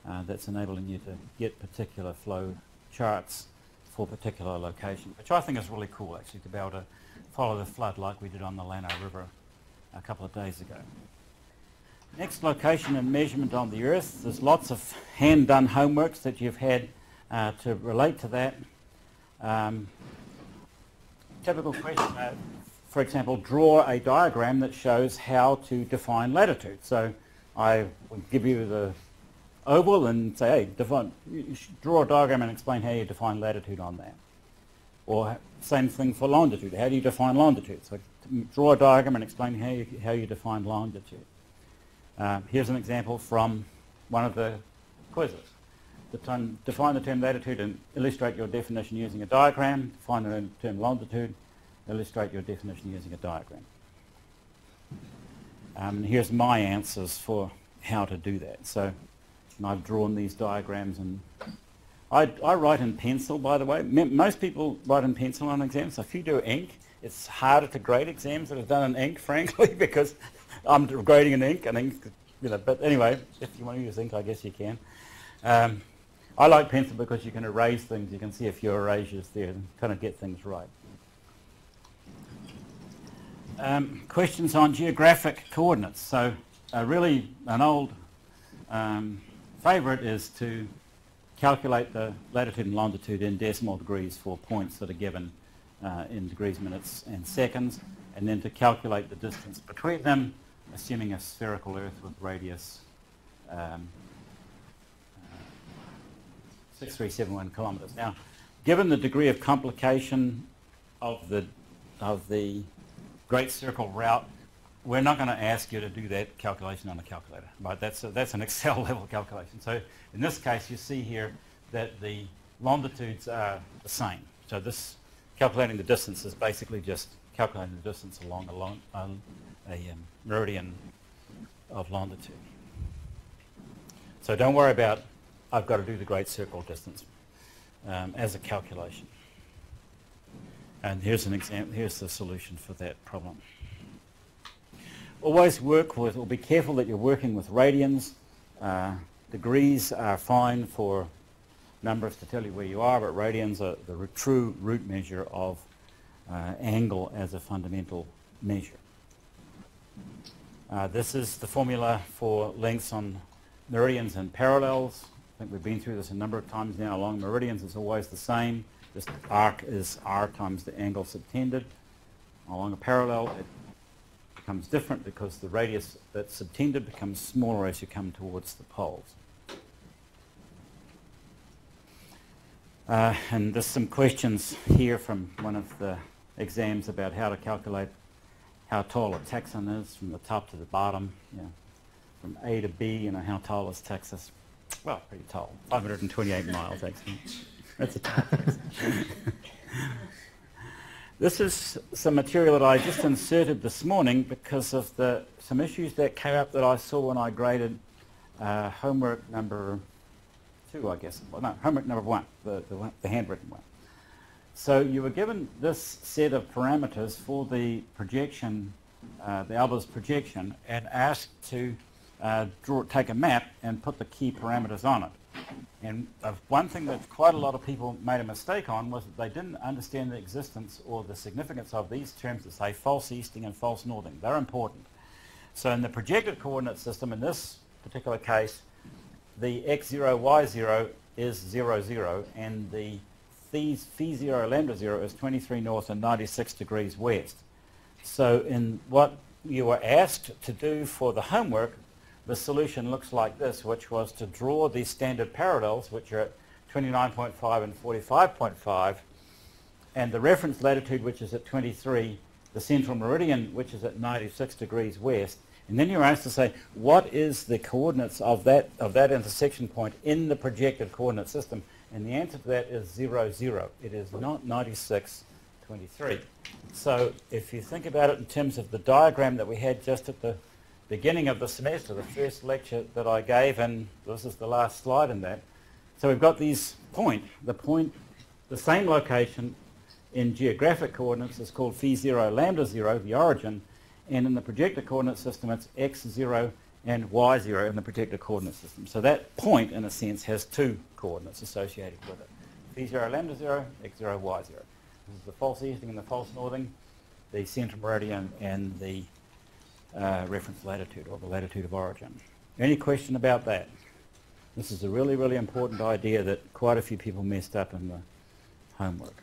uh, that's enabling you to get particular flow charts for particular locations, which I think is really cool actually to be able to follow the flood like we did on the Llano River a couple of days ago. Next location and measurement on the Earth. There's lots of hand-done homeworks that you've had uh, to relate to that, um, typical question, uh, for example, draw a diagram that shows how to define latitude. So I would give you the oval and say, hey, define, draw a diagram and explain how you define latitude on that. Or same thing for longitude. How do you define longitude? So draw a diagram and explain how you, how you define longitude. Uh, here's an example from one of the quizzes. Define, define the term latitude and illustrate your definition using a diagram. Define the term longitude, illustrate your definition using a diagram. Um, and here's my answers for how to do that. So I've drawn these diagrams and I, I write in pencil, by the way. most people write in pencil on exams. So if you do ink, it's harder to grade exams that are done in ink, frankly, because I'm grading in ink. And ink, you know, but anyway, if you want to use ink, I guess you can. Um, I like pencil because you can erase things. You can see a few erasures there and kind of get things right. Um, questions on geographic coordinates. So uh, really an old um, favourite is to calculate the latitude and longitude in decimal degrees for points that are given uh, in degrees, minutes and seconds, and then to calculate the distance between them, assuming a spherical Earth with radius um, 6371 kilometres. Now, given the degree of complication of the, of the Great Circle route, we're not going to ask you to do that calculation on a calculator. Right? That's, a, that's an Excel level calculation. So in this case, you see here that the longitudes are the same. So this calculating the distance is basically just calculating the distance along a, long, um, a um, meridian of longitude. So don't worry about, I've got to do the great circle distance um, as a calculation. And here's an example, here's the solution for that problem. Always work with, or be careful that you're working with radians. Uh, degrees are fine for numbers to tell you where you are, but radians are the true root measure of uh, angle as a fundamental measure. Uh, this is the formula for lengths on meridians and parallels. Think we've been through this a number of times now. Along meridians, it's always the same. This arc is r times the angle subtended. Along a parallel, it becomes different because the radius that's subtended becomes smaller as you come towards the poles. Uh, and there's some questions here from one of the exams about how to calculate how tall a Texas is from the top to the bottom. From A to B, you know, how tall is Texas? Well, pretty tall, 528 miles actually. That's a tall This is some material that I just inserted this morning because of the some issues that came up that I saw when I graded uh, homework number two, I guess. Well, no, homework number one, the, the, the handwritten one. So you were given this set of parameters for the projection, uh, the Albers projection, and asked to uh, draw, take a map and put the key parameters on it. And uh, one thing that quite a lot of people made a mistake on was that they didn't understand the existence or the significance of these terms that say false easting and false northing. They're important. So in the projected coordinate system, in this particular case, the x0, y0 is 0, 0, and the phi, phi 0, lambda 0 is 23 north and 96 degrees west. So in what you were asked to do for the homework, the solution looks like this, which was to draw these standard parallels, which are at 29.5 and 45.5, and the reference latitude, which is at 23, the central meridian, which is at 96 degrees west, and then you're asked to say, what is the coordinates of that, of that intersection point in the projected coordinate system? And the answer to that is 0, 0. It is not 96, 23. So if you think about it in terms of the diagram that we had just at the beginning of the semester, the first lecture that I gave, and this is the last slide in that. So we've got these point, the point, the same location in geographic coordinates is called phi 0, lambda 0, the origin, and in the projected coordinate system it's x0 and y0 in the projected coordinate system. So that point, in a sense, has two coordinates associated with it. Phi 0, lambda 0, x0, y0. This is the false easting and the false northing, the central meridian and the uh, reference latitude or the latitude of origin. Any question about that? This is a really, really important idea that quite a few people messed up in the homework.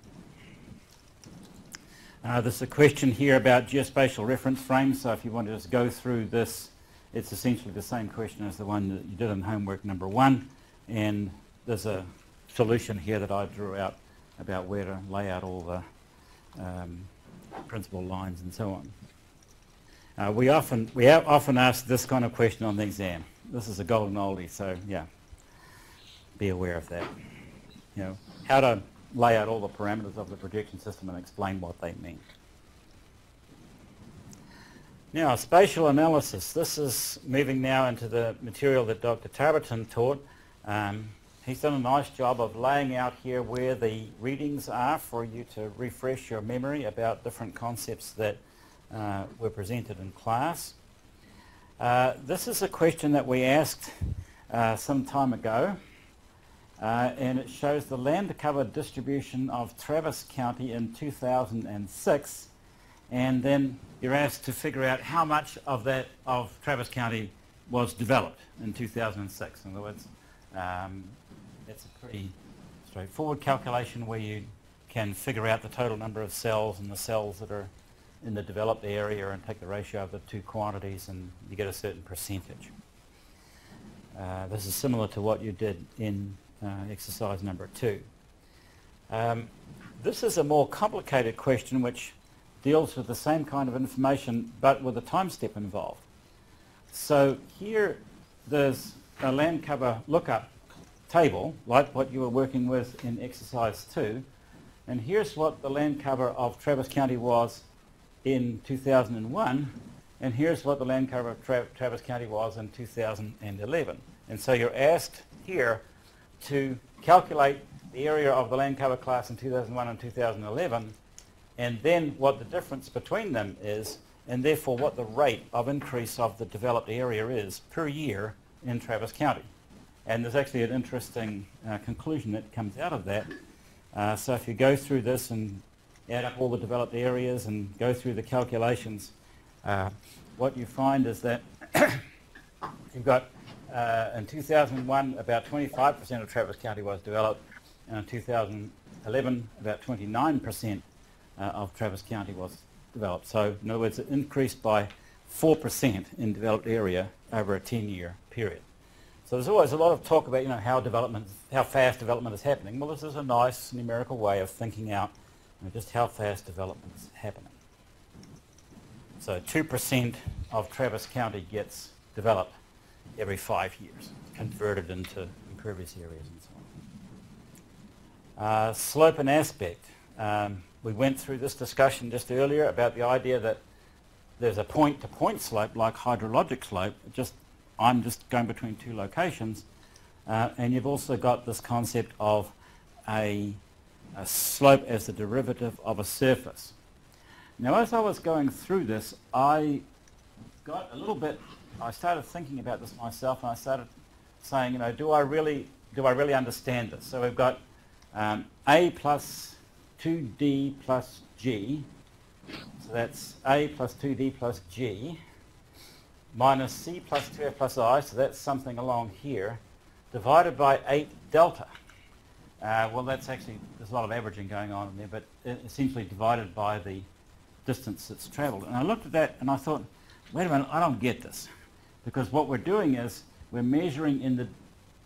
Uh, there's a question here about geospatial reference frames, so if you want to just go through this, it's essentially the same question as the one that you did in homework number one, and there's a solution here that I drew out about where to lay out all the um, principal lines and so on. Uh, we often we often ask this kind of question on the exam. This is a golden oldie, so yeah, be aware of that. You know, how to lay out all the parameters of the projection system and explain what they mean. Now, spatial analysis. This is moving now into the material that Dr. Tarboton taught. Um, he's done a nice job of laying out here where the readings are for you to refresh your memory about different concepts that uh, were presented in class. Uh, this is a question that we asked uh, some time ago. Uh, and it shows the land cover distribution of Travis County in 2006 and then you're asked to figure out how much of that of Travis County was developed in 2006. In other words, um, it's a pretty straightforward calculation where you can figure out the total number of cells and the cells that are in the developed area and take the ratio of the two quantities and you get a certain percentage. Uh, this is similar to what you did in uh, exercise number two. Um, this is a more complicated question which deals with the same kind of information but with a time step involved. So here there's a land cover lookup table like what you were working with in exercise 2 and here's what the land cover of Travis County was in 2001 and here's what the land cover of Tra Travis County was in 2011 and so you're asked here to calculate the area of the land cover class in 2001 and 2011 and then what the difference between them is and therefore what the rate of increase of the developed area is per year in Travis County. And there's actually an interesting uh, conclusion that comes out of that. Uh, so if you go through this and add up all the developed areas and go through the calculations, uh, what you find is that you've got uh, in 2001, about 25% of Travis County was developed, and in 2011, about 29% uh, of Travis County was developed. So, in other words, it increased by 4% in developed area over a 10-year period. So there's always a lot of talk about, you know, how development, how fast development is happening. Well, this is a nice numerical way of thinking out know, just how fast development is happening. So 2% of Travis County gets developed every five years, converted into impervious areas and so on. Uh, slope and aspect. Um, we went through this discussion just earlier about the idea that there's a point-to-point slope like hydrologic slope. Just I'm just going between two locations. Uh, and you've also got this concept of a, a slope as the derivative of a surface. Now as I was going through this, I got a little bit I started thinking about this myself, and I started saying, you know, do I really do I really understand this? So we've got um, a plus 2d plus g, so that's a plus 2d plus g, minus c plus 2f plus i, so that's something along here, divided by 8 delta. Uh, well, that's actually, there's a lot of averaging going on in there, but essentially divided by the distance that's travelled. And I looked at that and I thought, wait a minute, I don't get this. Because what we're doing is we're measuring in the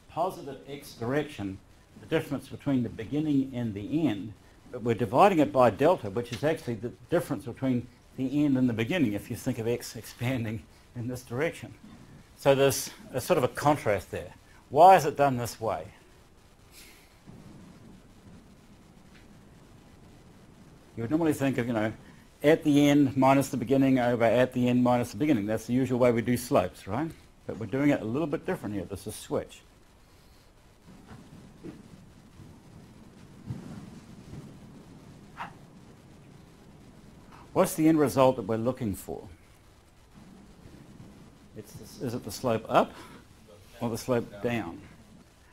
positive x direction the difference between the beginning and the end, but we're dividing it by delta, which is actually the difference between the end and the beginning if you think of x expanding in this direction. So there's a sort of a contrast there. Why is it done this way? You would normally think of, you know, at the end minus the beginning over at the end minus the beginning. That's the usual way we do slopes, right? But we're doing it a little bit different here. This is switch. What's the end result that we're looking for? Is it the slope up or the slope down?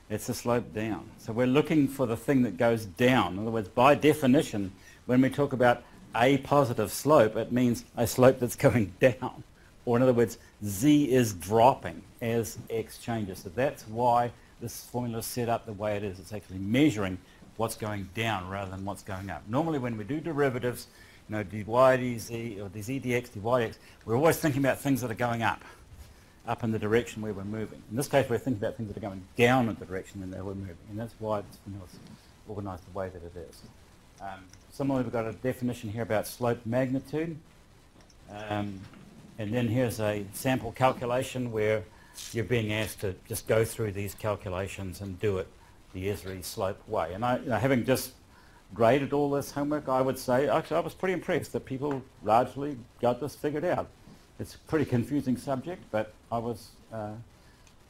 It's the slope down. So we're looking for the thing that goes down. In other words, by definition, when we talk about a positive slope, it means a slope that's going down. Or in other words, z is dropping as x changes. So that's why this formula is set up the way it is. It's actually measuring what's going down rather than what's going up. Normally when we do derivatives you know, dy dz or dz dx, dy dx, we're always thinking about things that are going up, up in the direction where we're moving. In this case, we're thinking about things that are going down in the direction that we're moving, and that's why it's you know, organised the way that it is. Um, similarly, we've got a definition here about slope magnitude. Um, and then here's a sample calculation where you're being asked to just go through these calculations and do it the Esri slope way. And I, you know, having just graded all this homework, I would say actually I was pretty impressed that people largely got this figured out. It's a pretty confusing subject, but I was uh,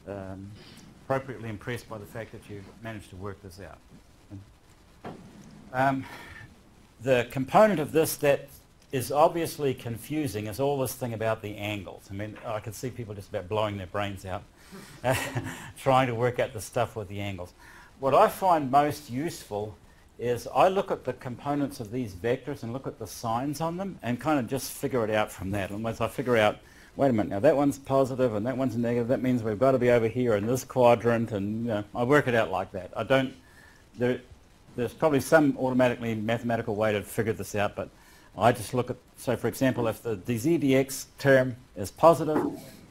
um, appropriately impressed by the fact that you managed to work this out. Um, the component of this that is obviously confusing is all this thing about the angles. I mean, I can see people just about blowing their brains out trying to work out the stuff with the angles. What I find most useful is I look at the components of these vectors and look at the signs on them and kind of just figure it out from that. And once I figure out, wait a minute, now that one's positive and that one's negative, that means we've got to be over here in this quadrant and you know, I work it out like that. I don't, there, there's probably some automatically mathematical way to figure this out, but I just look at, so for example, if the dzdx term is positive,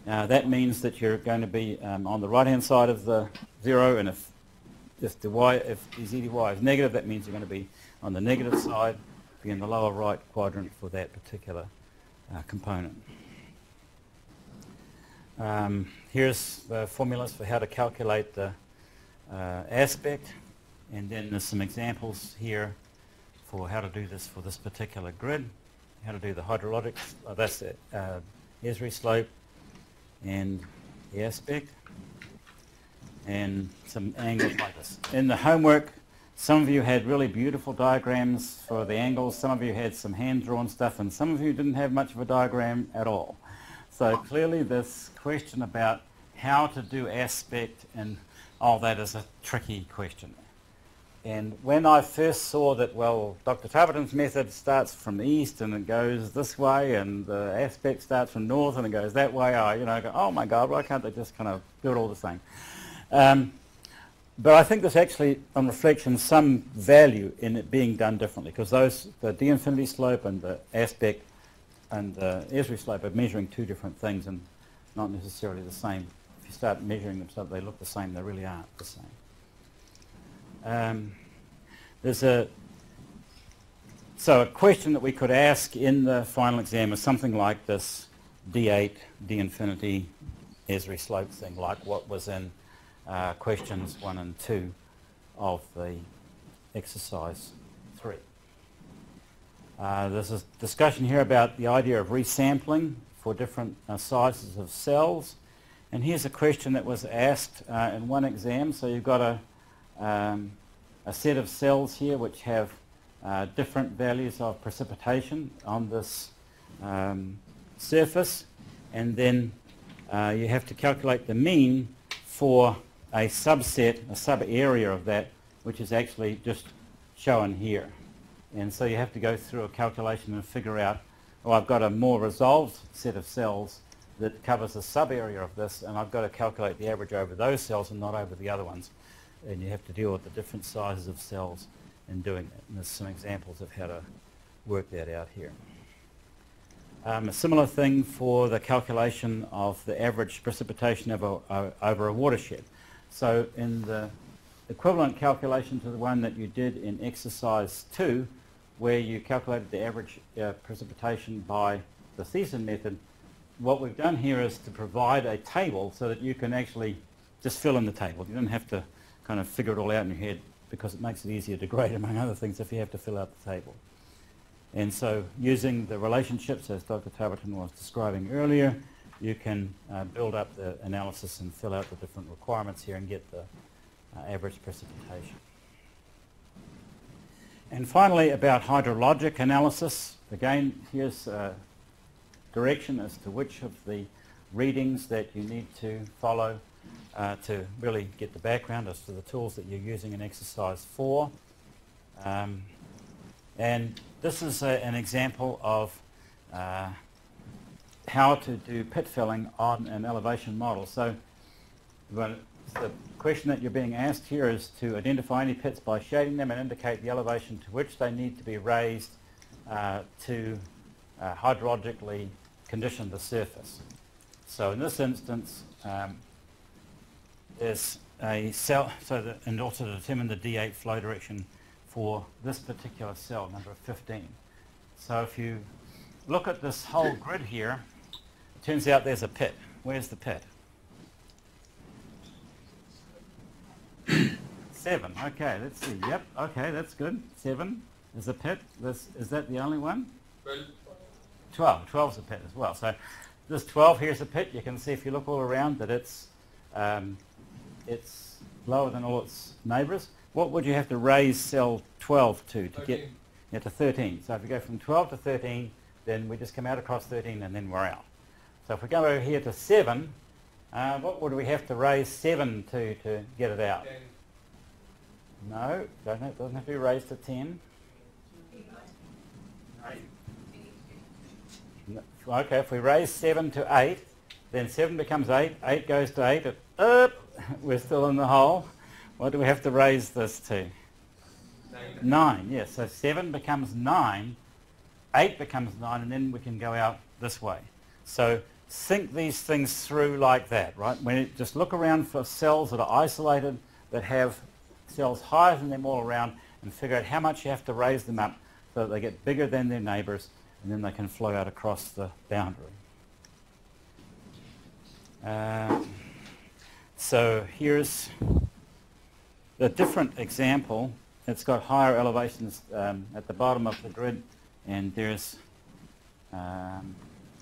uh, that means that you're going to be um, on the right-hand side of the zero, and if if the y, if dz is negative, that means you're going to be on the negative side, be in the lower right quadrant for that particular uh, component. Um, here's the formulas for how to calculate the uh, aspect, and then there's some examples here for how to do this for this particular grid, how to do the hydrologics, oh, that's it, uh, Esri slope and the aspect, and some angles like this. In the homework, some of you had really beautiful diagrams for the angles, some of you had some hand-drawn stuff, and some of you didn't have much of a diagram at all. So clearly this question about how to do aspect and all that is a tricky question. And when I first saw that, well, Dr. Tarboton's method starts from the east and it goes this way, and the aspect starts from north and it goes that way, I, you know, go, oh my God, why can't they just kind of do it all the same? Um, but I think there's actually, on reflection, some value in it being done differently, because those, the d-infinity slope and the aspect and the Esri slope are measuring two different things and not necessarily the same. If you start measuring them so they look the same, they really aren't the same. Um, there's a so a question that we could ask in the final exam is something like this D8, D infinity, Esri slope thing, like what was in uh, questions 1 and 2 of the exercise 3. Uh, there's a discussion here about the idea of resampling for different uh, sizes of cells. And here's a question that was asked uh, in one exam. So you've got a um, a set of cells here which have uh, different values of precipitation on this um, surface and then uh, you have to calculate the mean for a subset, a sub-area of that which is actually just shown here. And so you have to go through a calculation and figure out, oh, I've got a more resolved set of cells that covers a sub-area of this and I've got to calculate the average over those cells and not over the other ones and you have to deal with the different sizes of cells in doing that. And there's some examples of how to work that out here. Um, a similar thing for the calculation of the average precipitation over, uh, over a watershed. So in the equivalent calculation to the one that you did in exercise 2, where you calculated the average uh, precipitation by the Thiessen method, what we've done here is to provide a table so that you can actually just fill in the table. You don't have to kind of figure it all out in your head because it makes it easier to grade, among other things, if you have to fill out the table. And so using the relationships, as Dr. Tarboton was describing earlier, you can uh, build up the analysis and fill out the different requirements here and get the uh, average precipitation. And finally, about hydrologic analysis. Again, here's a direction as to which of the readings that you need to follow uh, to really get the background as to the tools that you're using in exercise 4. Um, and this is a, an example of uh, how to do pit filling on an elevation model. So the question that you're being asked here is to identify any pits by shading them and indicate the elevation to which they need to be raised uh, to uh, hydrologically condition the surface. So in this instance, um, there's a cell, so that in order to determine the D8 flow direction for this particular cell, number 15. So if you look at this whole grid here, it turns out there's a pit. Where's the pit? Seven. Okay, let's see. Yep. Okay, that's good. Seven is a pit. This, is that the only one? 12. 12 is a pit as well. So this 12 here's a pit. You can see if you look all around that it's um, it's lower than all its neighbours. What would you have to raise cell 12 to to get yeah, to 13? So if we go from 12 to 13, then we just come out across 13 and then we're out. So if we go over here to 7, uh, what would we have to raise 7 to to get it out? 10. No, doesn't have, doesn't have to be raised to 10. No. Okay, if we raise 7 to 8, then 7 becomes 8, 8 goes to 8, up, we're still in the hole. What do we have to raise this to? 9. 9, yes. So 7 becomes 9, 8 becomes 9, and then we can go out this way. So think these things through like that, right? When you just look around for cells that are isolated, that have cells higher than them all around, and figure out how much you have to raise them up so that they get bigger than their neighbours, and then they can flow out across the boundary. Uh, so here's a different example. It's got higher elevations um, at the bottom of the grid, and there's um,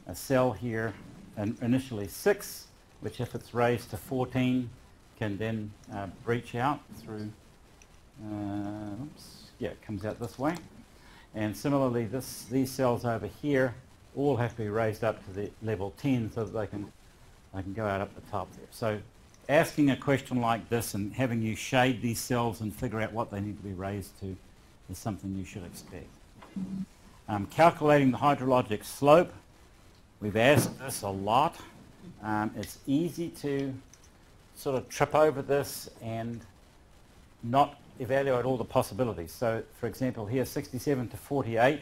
a cell here, and initially 6, which if it's raised to 14, can then uh, breach out through, uh, oops, yeah, it comes out this way. And similarly, this, these cells over here all have to be raised up to the level 10 so that they can, they can go out up the top there. So asking a question like this and having you shade these cells and figure out what they need to be raised to is something you should expect. Um, calculating the hydrologic slope, we've asked this a lot. Um, it's easy to sort of trip over this and not evaluate all the possibilities. So, for example, here 67 to 48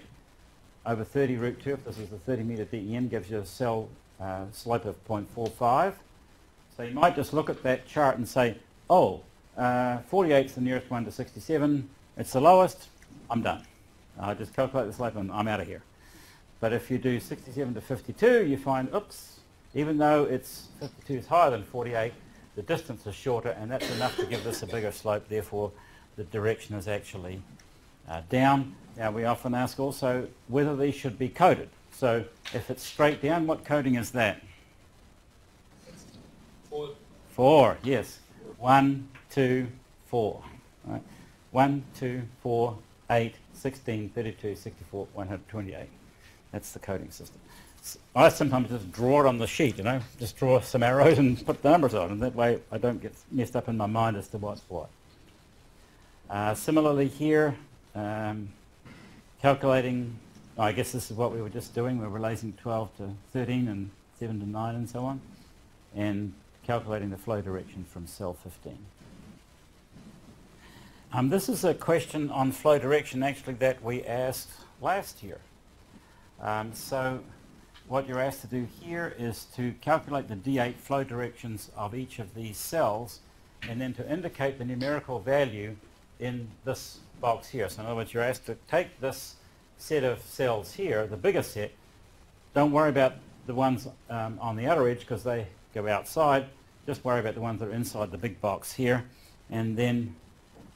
over 30 root 2, if this is the 30 metre DEM, gives you a cell uh, slope of 0.45. So you might just look at that chart and say, oh, uh, 48 is the nearest one to 67, it's the lowest, I'm done. I just calculate the slope and I'm out of here. But if you do 67 to 52, you find, oops, even though it's 52 is higher than 48, the distance is shorter and that's enough to give this a bigger slope, therefore the direction is actually uh, down. Now we often ask also whether these should be coded. So if it's straight down, what coding is that? 4. Four, yes. One, two, four. Right. One, two, four, eight, 16, 32, 64, 128. That's the coding system. I sometimes just draw it on the sheet, you know, just draw some arrows and put the numbers on, and that way I don't get messed up in my mind as to what's what. Uh, similarly here, um, calculating, I guess this is what we were just doing, We're relating 12 to 13 and 7 to 9 and so on, and calculating the flow direction from cell 15. Um, this is a question on flow direction actually that we asked last year. Um, so what you're asked to do here is to calculate the D8 flow directions of each of these cells and then to indicate the numerical value in this box here. So in other words, you're asked to take this set of cells here, the bigger set, don't worry about the ones um, on the outer edge because they go outside. Just worry about the ones that are inside the big box here and then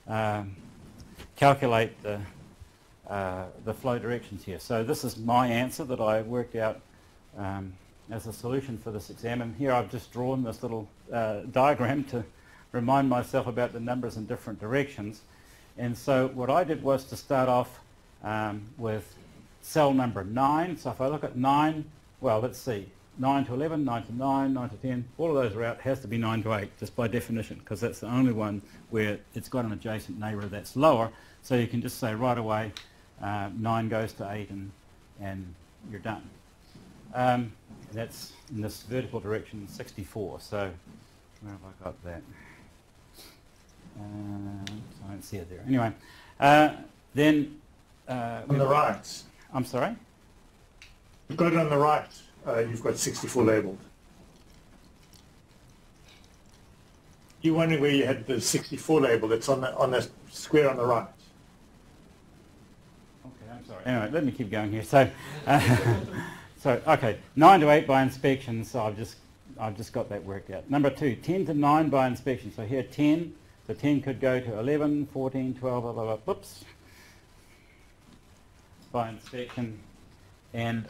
um, calculate the, uh, the flow directions here. So this is my answer that I worked out um, as a solution for this exam. And here I've just drawn this little uh, diagram to remind myself about the numbers in different directions. And so what I did was to start off um, with cell number 9. So if I look at 9, well, let's see, 9 to 11, 9 to 9, 9 to 10, all of those are out. Has to be 9 to 8, just by definition, because that's the only one where it's got an adjacent neighbour that's lower. So you can just say right away, uh, 9 goes to 8 and, and you're done. Um, that's in this vertical direction, 64. So where have I got that? Uh, I don't see it there. Anyway, uh, then uh, On the right. I'm sorry? You've got it on the right. Uh, you've got 64 labeled. You're wondering where you had the 64 label. that's on the, on the square on the right. Okay, I'm sorry. Anyway, let me keep going here. So, uh, so okay, 9 to 8 by inspection, so I've just, I've just got that worked out. Number 2, 10 to 9 by inspection. So here 10, the 10 could go to 11, 14, 12, blah, blah, blah, whoops, by inspection. And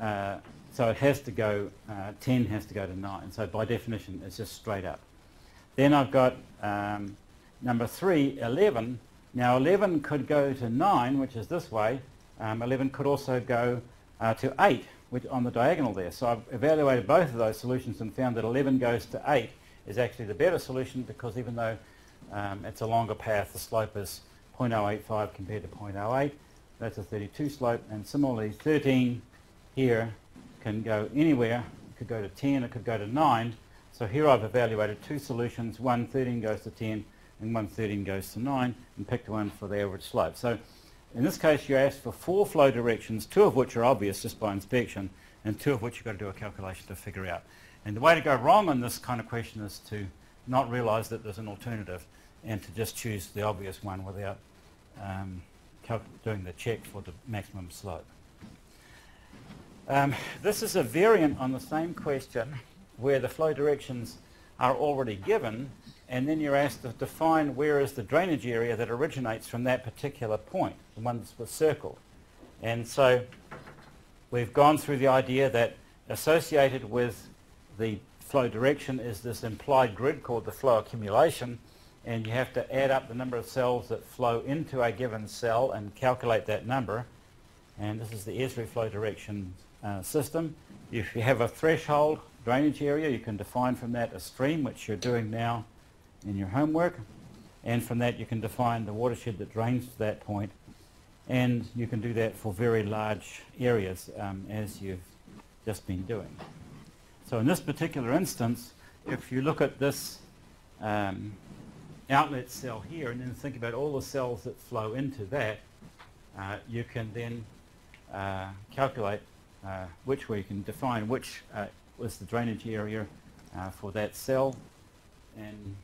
uh, so it has to go, uh, 10 has to go to 9. So by definition, it's just straight up. Then I've got um, number 3, 11. Now 11 could go to 9, which is this way. Um, 11 could also go uh, to 8, which on the diagonal there. So I've evaluated both of those solutions and found that 11 goes to 8 is actually the better solution because even though um, it's a longer path, the slope is 0.085 compared to 0.08. That's a 32 slope. And similarly, 13 here can go anywhere. It could go to 10, it could go to 9. So here I've evaluated two solutions. One 13 goes to 10 and one 13 goes to 9 and picked one for the average slope. So in this case you asked for four flow directions, two of which are obvious just by inspection and two of which you've got to do a calculation to figure out. And the way to go wrong on this kind of question is to not realize that there's an alternative and to just choose the obvious one without um, doing the check for the maximum slope. Um, this is a variant on the same question where the flow directions are already given and then you're asked to define where is the drainage area that originates from that particular point, the one that was circled. And so we've gone through the idea that associated with the flow direction is this implied grid called the flow accumulation and you have to add up the number of cells that flow into a given cell and calculate that number and this is the Esri flow direction uh, system. If you have a threshold drainage area you can define from that a stream which you're doing now in your homework and from that you can define the watershed that drains to that point. and you can do that for very large areas um, as you've just been doing. So in this particular instance, if you look at this um, outlet cell here and then think about all the cells that flow into that, uh, you can then uh, calculate which way you can define which uh, was the drainage area uh, for that cell and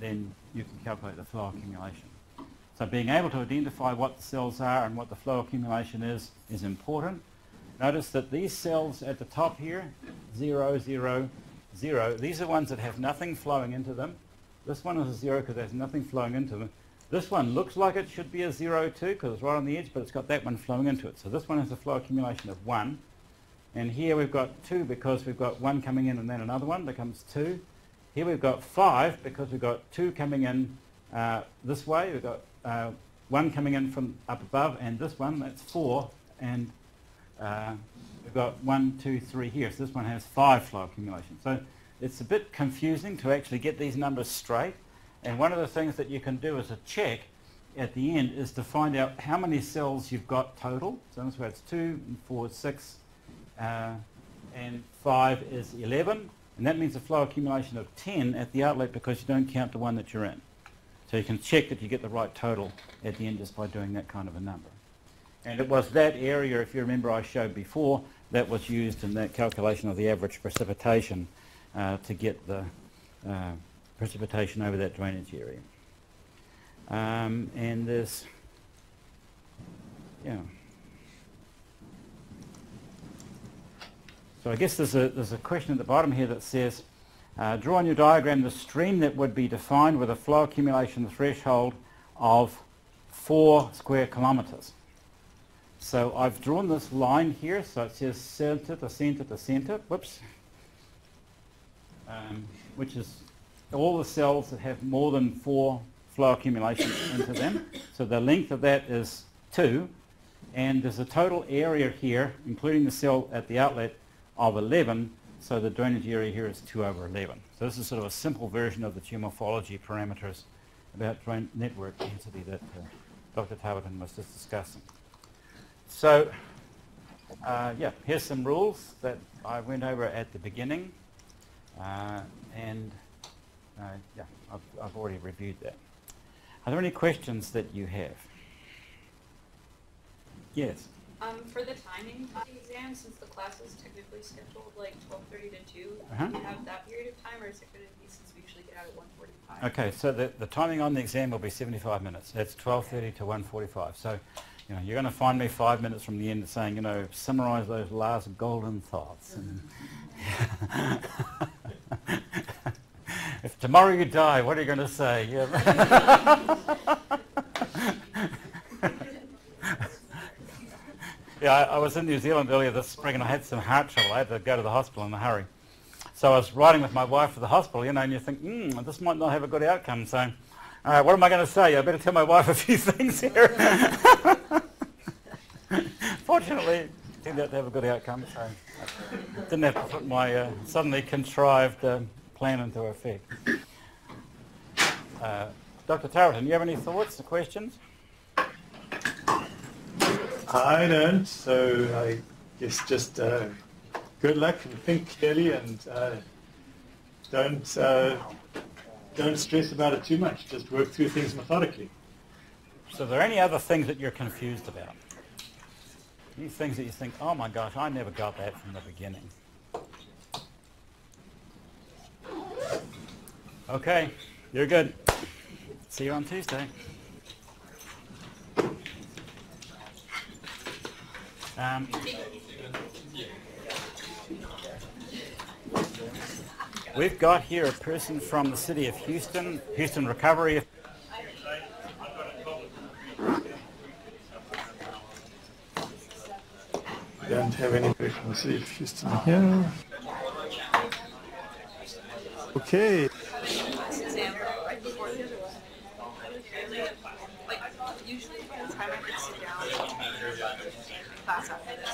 then you can calculate the flow accumulation. So being able to identify what the cells are and what the flow accumulation is is important Notice that these cells at the top here, 0, 0, 0, these are ones that have nothing flowing into them. This one is a 0 because there's nothing flowing into them. This one looks like it should be a 0 too because it's right on the edge, but it's got that one flowing into it. So this one has a flow accumulation of 1. And here we've got 2 because we've got 1 coming in and then another one becomes 2. Here we've got 5 because we've got 2 coming in uh, this way. We've got uh, 1 coming in from up above and this one, that's 4. And uh, we've got one, two, three here. So this one has five flow accumulation. So it's a bit confusing to actually get these numbers straight. And one of the things that you can do as a check at the end is to find out how many cells you've got total. So in this way it's 2, four, six, uh, and 5 is 11. And that means a flow accumulation of 10 at the outlet because you don't count the one that you're in. So you can check that you get the right total at the end just by doing that kind of a number. And it was that area, if you remember I showed before, that was used in that calculation of the average precipitation uh, to get the uh, precipitation over that drainage area. Um, and there's, yeah. So I guess there's a, there's a question at the bottom here that says, uh, draw on your diagram the stream that would be defined with a flow accumulation threshold of 4 square kilometres. So I've drawn this line here, so it says center to center to center, whoops, um, which is all the cells that have more than four flow accumulations into them. So the length of that is 2, and there's a total area here, including the cell at the outlet, of 11, so the drainage area here is 2 over 11. So this is sort of a simple version of the geomorphology parameters about drain network density that uh, Dr. Tarboton was just discussing. So, uh, yeah, here's some rules that I went over at the beginning. Uh, and, uh, yeah, I've, I've already reviewed that. Are there any questions that you have? Yes. Um, for the timing of the exam, since the class is technically scheduled like twelve thirty to two, Uh-huh. do you have that period of time, or is it gonna be since we usually get out at 1.45? Okay, so the, the timing on the exam will be 75 minutes. That's 12.30 to 1.45. So, you know, you're going to find me five minutes from the end saying, you know, summarize those last golden thoughts. And if tomorrow you die, what are you going to say? Yeah. I, I was in New Zealand earlier this spring and I had some heart trouble. I had to go to the hospital in a hurry. So I was riding with my wife to the hospital, you know, and you think, hmm, this might not have a good outcome. So, what am I going to say? I better tell my wife a few things here. Fortunately, turned out to have a good outcome, so I didn't have to put my uh, suddenly contrived um, plan into effect. Uh, Dr. Tarboton, you have any thoughts or questions? I don't, so I guess just uh, good luck and think clearly and uh, don't uh, don't stress about it too much. Just work through things methodically. So are there any other things that you're confused about? Any things that you think, oh my gosh, I never got that from the beginning? Okay, you're good. See you on Tuesday. Um, we've got here a person from the city of Houston, Houston Recovery. Don't have the city of Houston here. Okay. Yeah.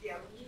เดี๋ยวนี้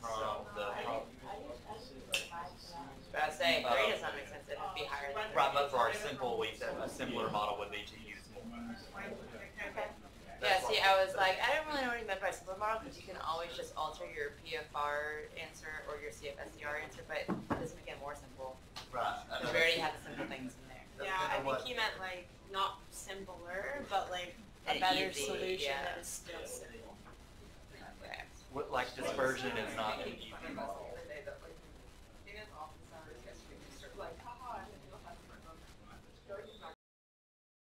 from the, from, I was saying three does uh, not make sense. It would be higher than. right, but for our simple, we said a simpler model would be to use more. Yeah, see, I was like, I didn't really know what he meant by simple model because you can always just alter your PFR answer or your CFSTR answer, but this make it more simple. Right. Because we already have the simple things in there. That's Yeah, I think he meant like not simpler, but like a better easy, solution yeah. that is still simple. Like dispersion is not